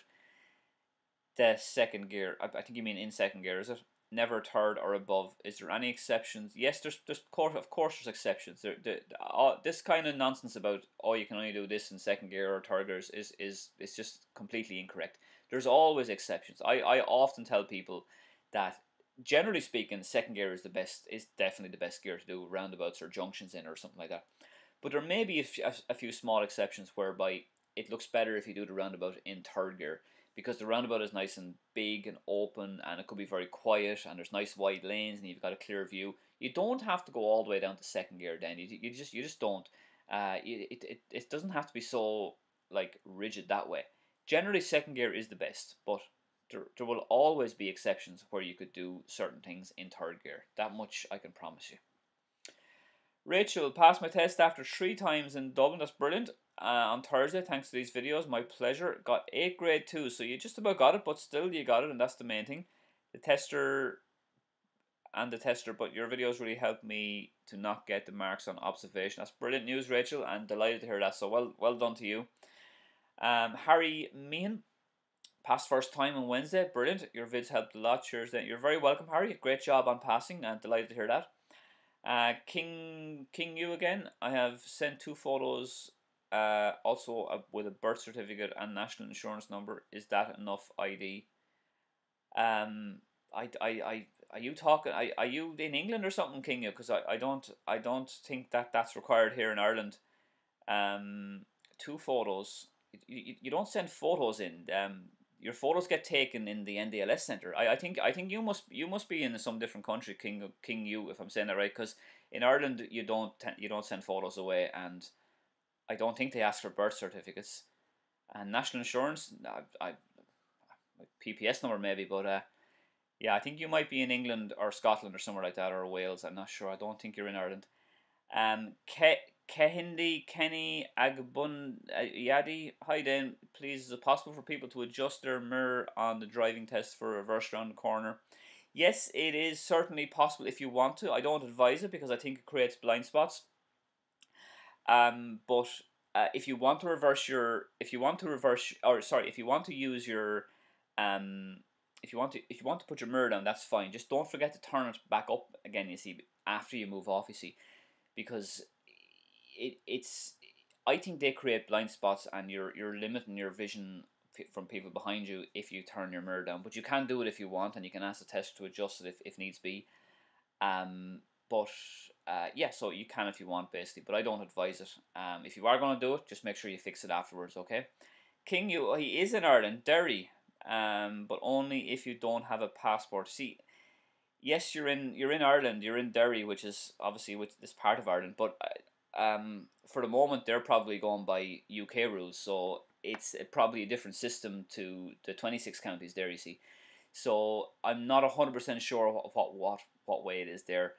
the second gear. I, I think you mean in second gear, is it? Never third or above. Is there any exceptions? Yes, there's there's of course there's exceptions. There, the, uh, this kind of nonsense about oh you can only do this in second gear or third is is is just completely incorrect. There's always exceptions. I, I often tell people that generally speaking, second gear is the best, is definitely the best gear to do roundabouts or junctions in or something like that. But there may be a, a few small exceptions whereby it looks better if you do the roundabout in third gear because the roundabout is nice and big and open and it could be very quiet and there's nice wide lanes and you've got a clear view. You don't have to go all the way down to second gear then. You, you just you just don't. Uh, it, it, it doesn't have to be so like rigid that way. Generally, second gear is the best, but there, there will always be exceptions where you could do certain things in third gear. That much I can promise you. Rachel passed my test after three times in Dublin. That's brilliant. Uh, on Thursday, thanks to these videos. My pleasure. Got 8 grade 2, so you just about got it, but still you got it, and that's the main thing. The tester and the tester, but your videos really helped me to not get the marks on observation. That's brilliant news, Rachel, and delighted to hear that. So well, well done to you. Um, Harry Meehan, passed first time on Wednesday. Brilliant. Your vids helped a lot. Cheers. You're very welcome, Harry. Great job on passing and delighted to hear that. Uh, King King you again. I have sent two photos. Uh, also uh, with a birth certificate and national insurance number. Is that enough ID? Um, I, I, I, are you talking? Are, are you in England or something, King? Because I, I don't, I don't think that that's required here in Ireland. Um, two photos you, you don't send photos in. Um, your photos get taken in the NDLS center. I, I think I think you must you must be in some different country, King King you, if I'm saying that right, because in Ireland you don't you don't send photos away, and I don't think they ask for birth certificates and national insurance. I, I PPS number maybe, but uh, yeah, I think you might be in England or Scotland or somewhere like that, or Wales. I'm not sure. I don't think you're in Ireland. Um, Ke Kehinde Kenny Agbun uh, Yadi. Hi then, please is it possible for people to adjust their mirror on the driving test for reverse around the corner? Yes, it is certainly possible if you want to. I don't advise it because I think it creates blind spots. Um, but uh, if you want to reverse your, if you want to reverse, or sorry, if you want to use your, um, if you want to, if you want to put your mirror down, that's fine. Just don't forget to turn it back up again. You see, after you move off, you see, because it it's I think they create blind spots and you're you're limiting your vision from people behind you if you turn your mirror down. But you can do it if you want, and you can ask the test to adjust it if, if needs be. Um, but uh, yeah, so you can if you want, basically. But I don't advise it. Um, if you are going to do it, just make sure you fix it afterwards, okay? King, you he is in Ireland, Derry, um, but only if you don't have a passport. See, yes, you're in you're in Ireland, you're in Derry, which is obviously which is part of Ireland, but uh, um, for the moment they're probably going by UK rules, so it's probably a different system to the 26 counties there, you see. So I'm not hundred percent sure what, what what what way it is there.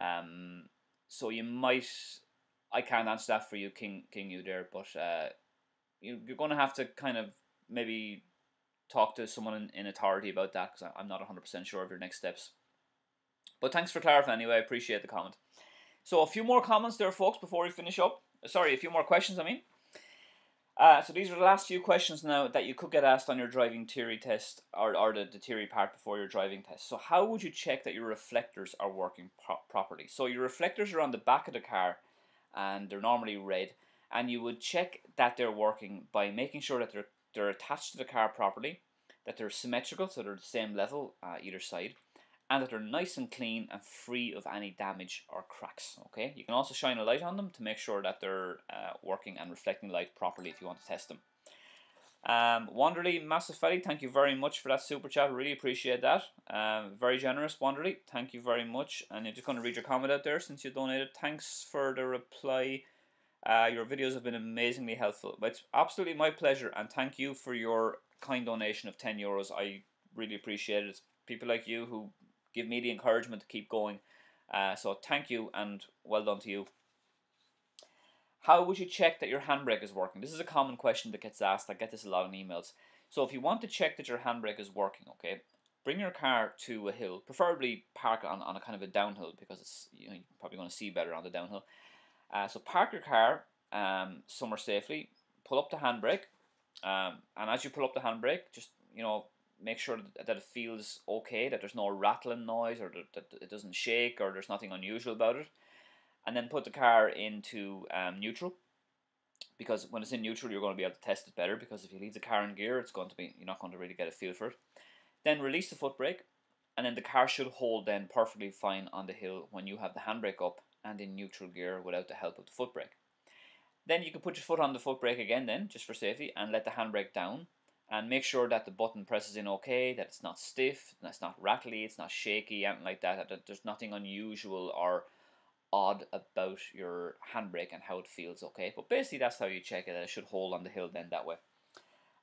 Um, so you might I can't answer that for you, King King you there, but uh, you, you're going to have to kind of maybe talk to someone in, in authority about that because I'm not 100% sure of your next steps. But thanks for clarifying anyway, I appreciate the comment. So a few more comments there, folks, before we finish up. Sorry, a few more questions, I mean. Uh, so these are the last few questions now that you could get asked on your driving theory test or, or the, the theory part before your driving test. So how would you check that your reflectors are working pro properly? So your reflectors are on the back of the car and they're normally red and you would check that they're working by making sure that they're, they're attached to the car properly, that they're symmetrical so they're the same level uh, either side, and that they're nice and clean and free of any damage or cracks. Okay, you can also shine a light on them to make sure that they're uh, working and reflecting light properly if you want to test them. Um, Wanderly, thank you very much for that super chat. Really appreciate that. Um, very generous, Wanderly. Thank you very much. And I'm just going to read your comment out there since you donated. Thanks for the reply. Uh, your videos have been amazingly helpful. It's absolutely my pleasure, and thank you for your kind donation of 10 euros. I really appreciate it. It's people like you who give me the encouragement to keep going. Uh, so thank you and well done to you. How would you check that your handbrake is working? This is a common question that gets asked. I get this a lot in emails. So if you want to check that your handbrake is working, okay, bring your car to a hill, preferably park on, on a kind of a downhill because it's you know you're probably going to see better on the downhill. Uh, so park your car um, somewhere safely, pull up the handbrake, um, and as you pull up the handbrake, just you know make sure that, it feels okay, that there's no rattling noise or that, that it doesn't shake or there's nothing unusual about it, and then put the car into um, neutral. Because when it's in neutral, you're going to be able to test it better. Because if you leave the car in gear, it's going to be you're not going to really get a feel for it. Then release the foot brake, and then the car should hold then perfectly fine on the hill when you have the handbrake up and in neutral gear without the help of the foot brake. Then you can put your foot on the foot brake again then, just for safety, and let the handbrake down. And make sure that the button presses in okay, that it's not stiff, that it's not rattly, it's not shaky, anything like that, that there's nothing unusual or odd about your handbrake and how it feels okay. But basically that's how you check it, that it should hold on the hill then that way.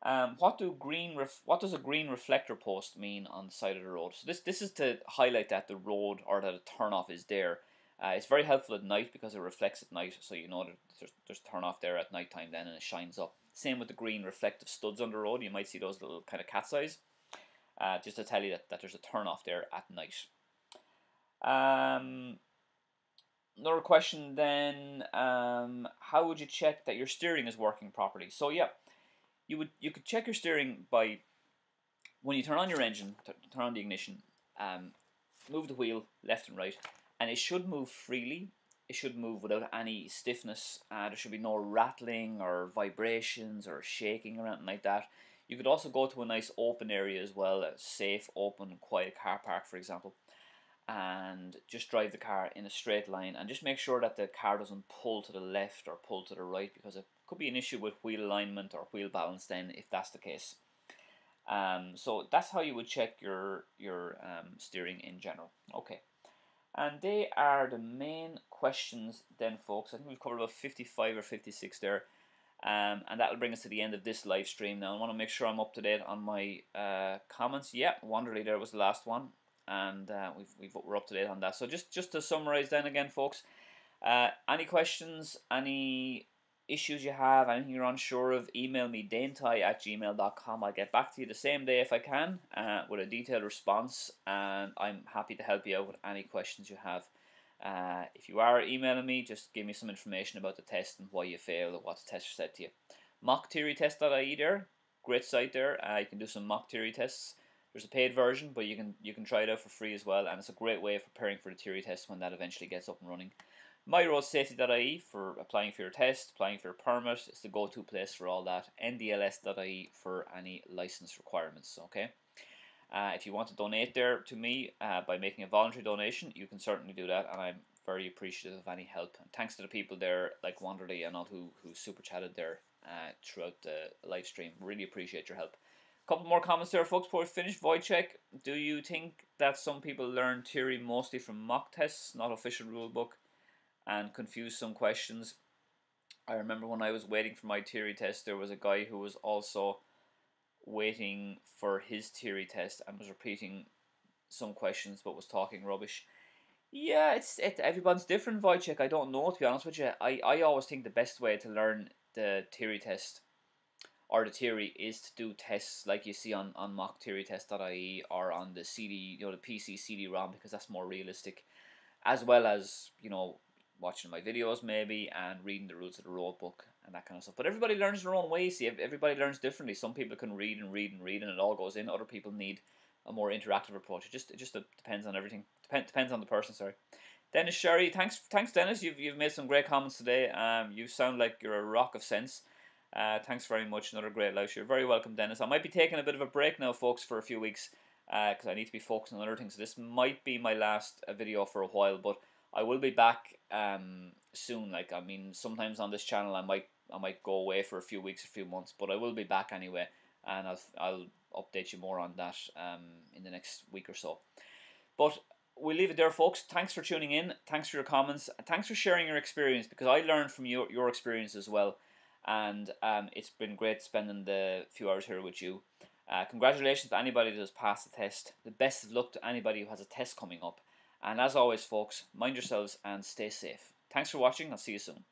Um, what do green what does a green reflector post mean on the side of the road? So this this is to highlight that the road or that a turn off is there. Uh, it's very helpful at night because it reflects at night, so you know that there's, there's turn off there at night time then and it shines up. Same with the green reflective studs on the road, you might see those little kind of cat's eyes, uh, just to tell you that, that there's a turn off there at night. Um, another question then, um, how would you check that your steering is working properly? So yeah, you would you could check your steering by when you turn on your engine, turn on the ignition, um, move the wheel left and right, and it should move freely. It should move without any stiffness. Uh, there should be no rattling or vibrations or shaking or anything like that. You could also go to a nice open area as well, a safe, open, quiet car park, for example, and just drive the car in a straight line and just make sure that the car doesn't pull to the left or pull to the right because it could be an issue with wheel alignment or wheel balance then if that's the case. Um, so that's how you would check your your um, steering in general. Okay. And they are the main questions then, folks. I think we've covered about 55 or 56 there. Um, and that will bring us to the end of this live stream. Now, I want to make sure I'm up to date on my uh, comments. Yeah, Wanderly there was the last one. And uh, we've, we've, we're up to date on that. So just, just to summarize then again, folks. Uh, any questions, any issues you have, anything you're unsure of, email me danetyghe at gmail.com. I'll get back to you the same day if I can uh, with a detailed response, and I'm happy to help you out with any questions you have. Uh, if you are emailing me, just give me some information about the test and why you failed or what the tester said to you. Mocktheorytest.ie there, great site there. Uh, you can do some mock theory tests. There's a paid version, but you can you can try it out for free as well, and it's a great way of preparing for the theory test when that eventually gets up and running. MyRoadSafety.ie for applying for your test, applying for your permit. It's the go-to place for all that. NDLS.ie for any license requirements. Okay. Uh, if you want to donate there to me uh, by making a voluntary donation, you can certainly do that, and I'm very appreciative of any help. And thanks to the people there, like Wanderly and all who who super chatted there uh, throughout the live stream. Really appreciate your help. A couple more comments there, folks. Before we finish, Wojciech, do you think that some people learn theory mostly from mock tests, not official rule book? and confuse some questions. I remember when I was waiting for my theory test, there was a guy who was also waiting for his theory test and was repeating some questions but was talking rubbish. Yeah, it's it, everyone's different, Wojciech. I don't know to be honest with you. I, I always think the best way to learn the theory test or the theory is to do tests like you see on, on mocktheorytest.ie or on the CD, you know, the PC CD-ROM because that's more realistic, as well as you know watching my videos maybe and reading the rules of the road book and that kind of stuff. But everybody learns their own way. See, everybody learns differently. Some people can read and read and read and it all goes in. Other people need a more interactive approach. It just it just depends on everything. Depend, depends on the person. Sorry. Dennis Sherry, thanks thanks Dennis. You've you've made some great comments today. Um, you sound like you're a rock of sense. Uh, thanks very much. Another great live show. You're very welcome, Dennis. I might be taking a bit of a break now, folks, for a few weeks because uh, I need to be focusing on other things. So this might be my last uh, video for a while, but I will be back um, soon. Like I mean, sometimes on this channel I might I might go away for a few weeks, a few months, but I will be back anyway, and I'll I'll update you more on that um, in the next week or so. But we'll leave it there, folks. Thanks for tuning in. Thanks for your comments. Thanks for sharing your experience because I learned from your, your experience as well. And um, it's been great spending the few hours here with you. Uh, congratulations to anybody that has passed the test. The best of luck to anybody who has a test coming up. And as always, folks, mind yourselves and stay safe. Thanks for watching. I'll see you soon.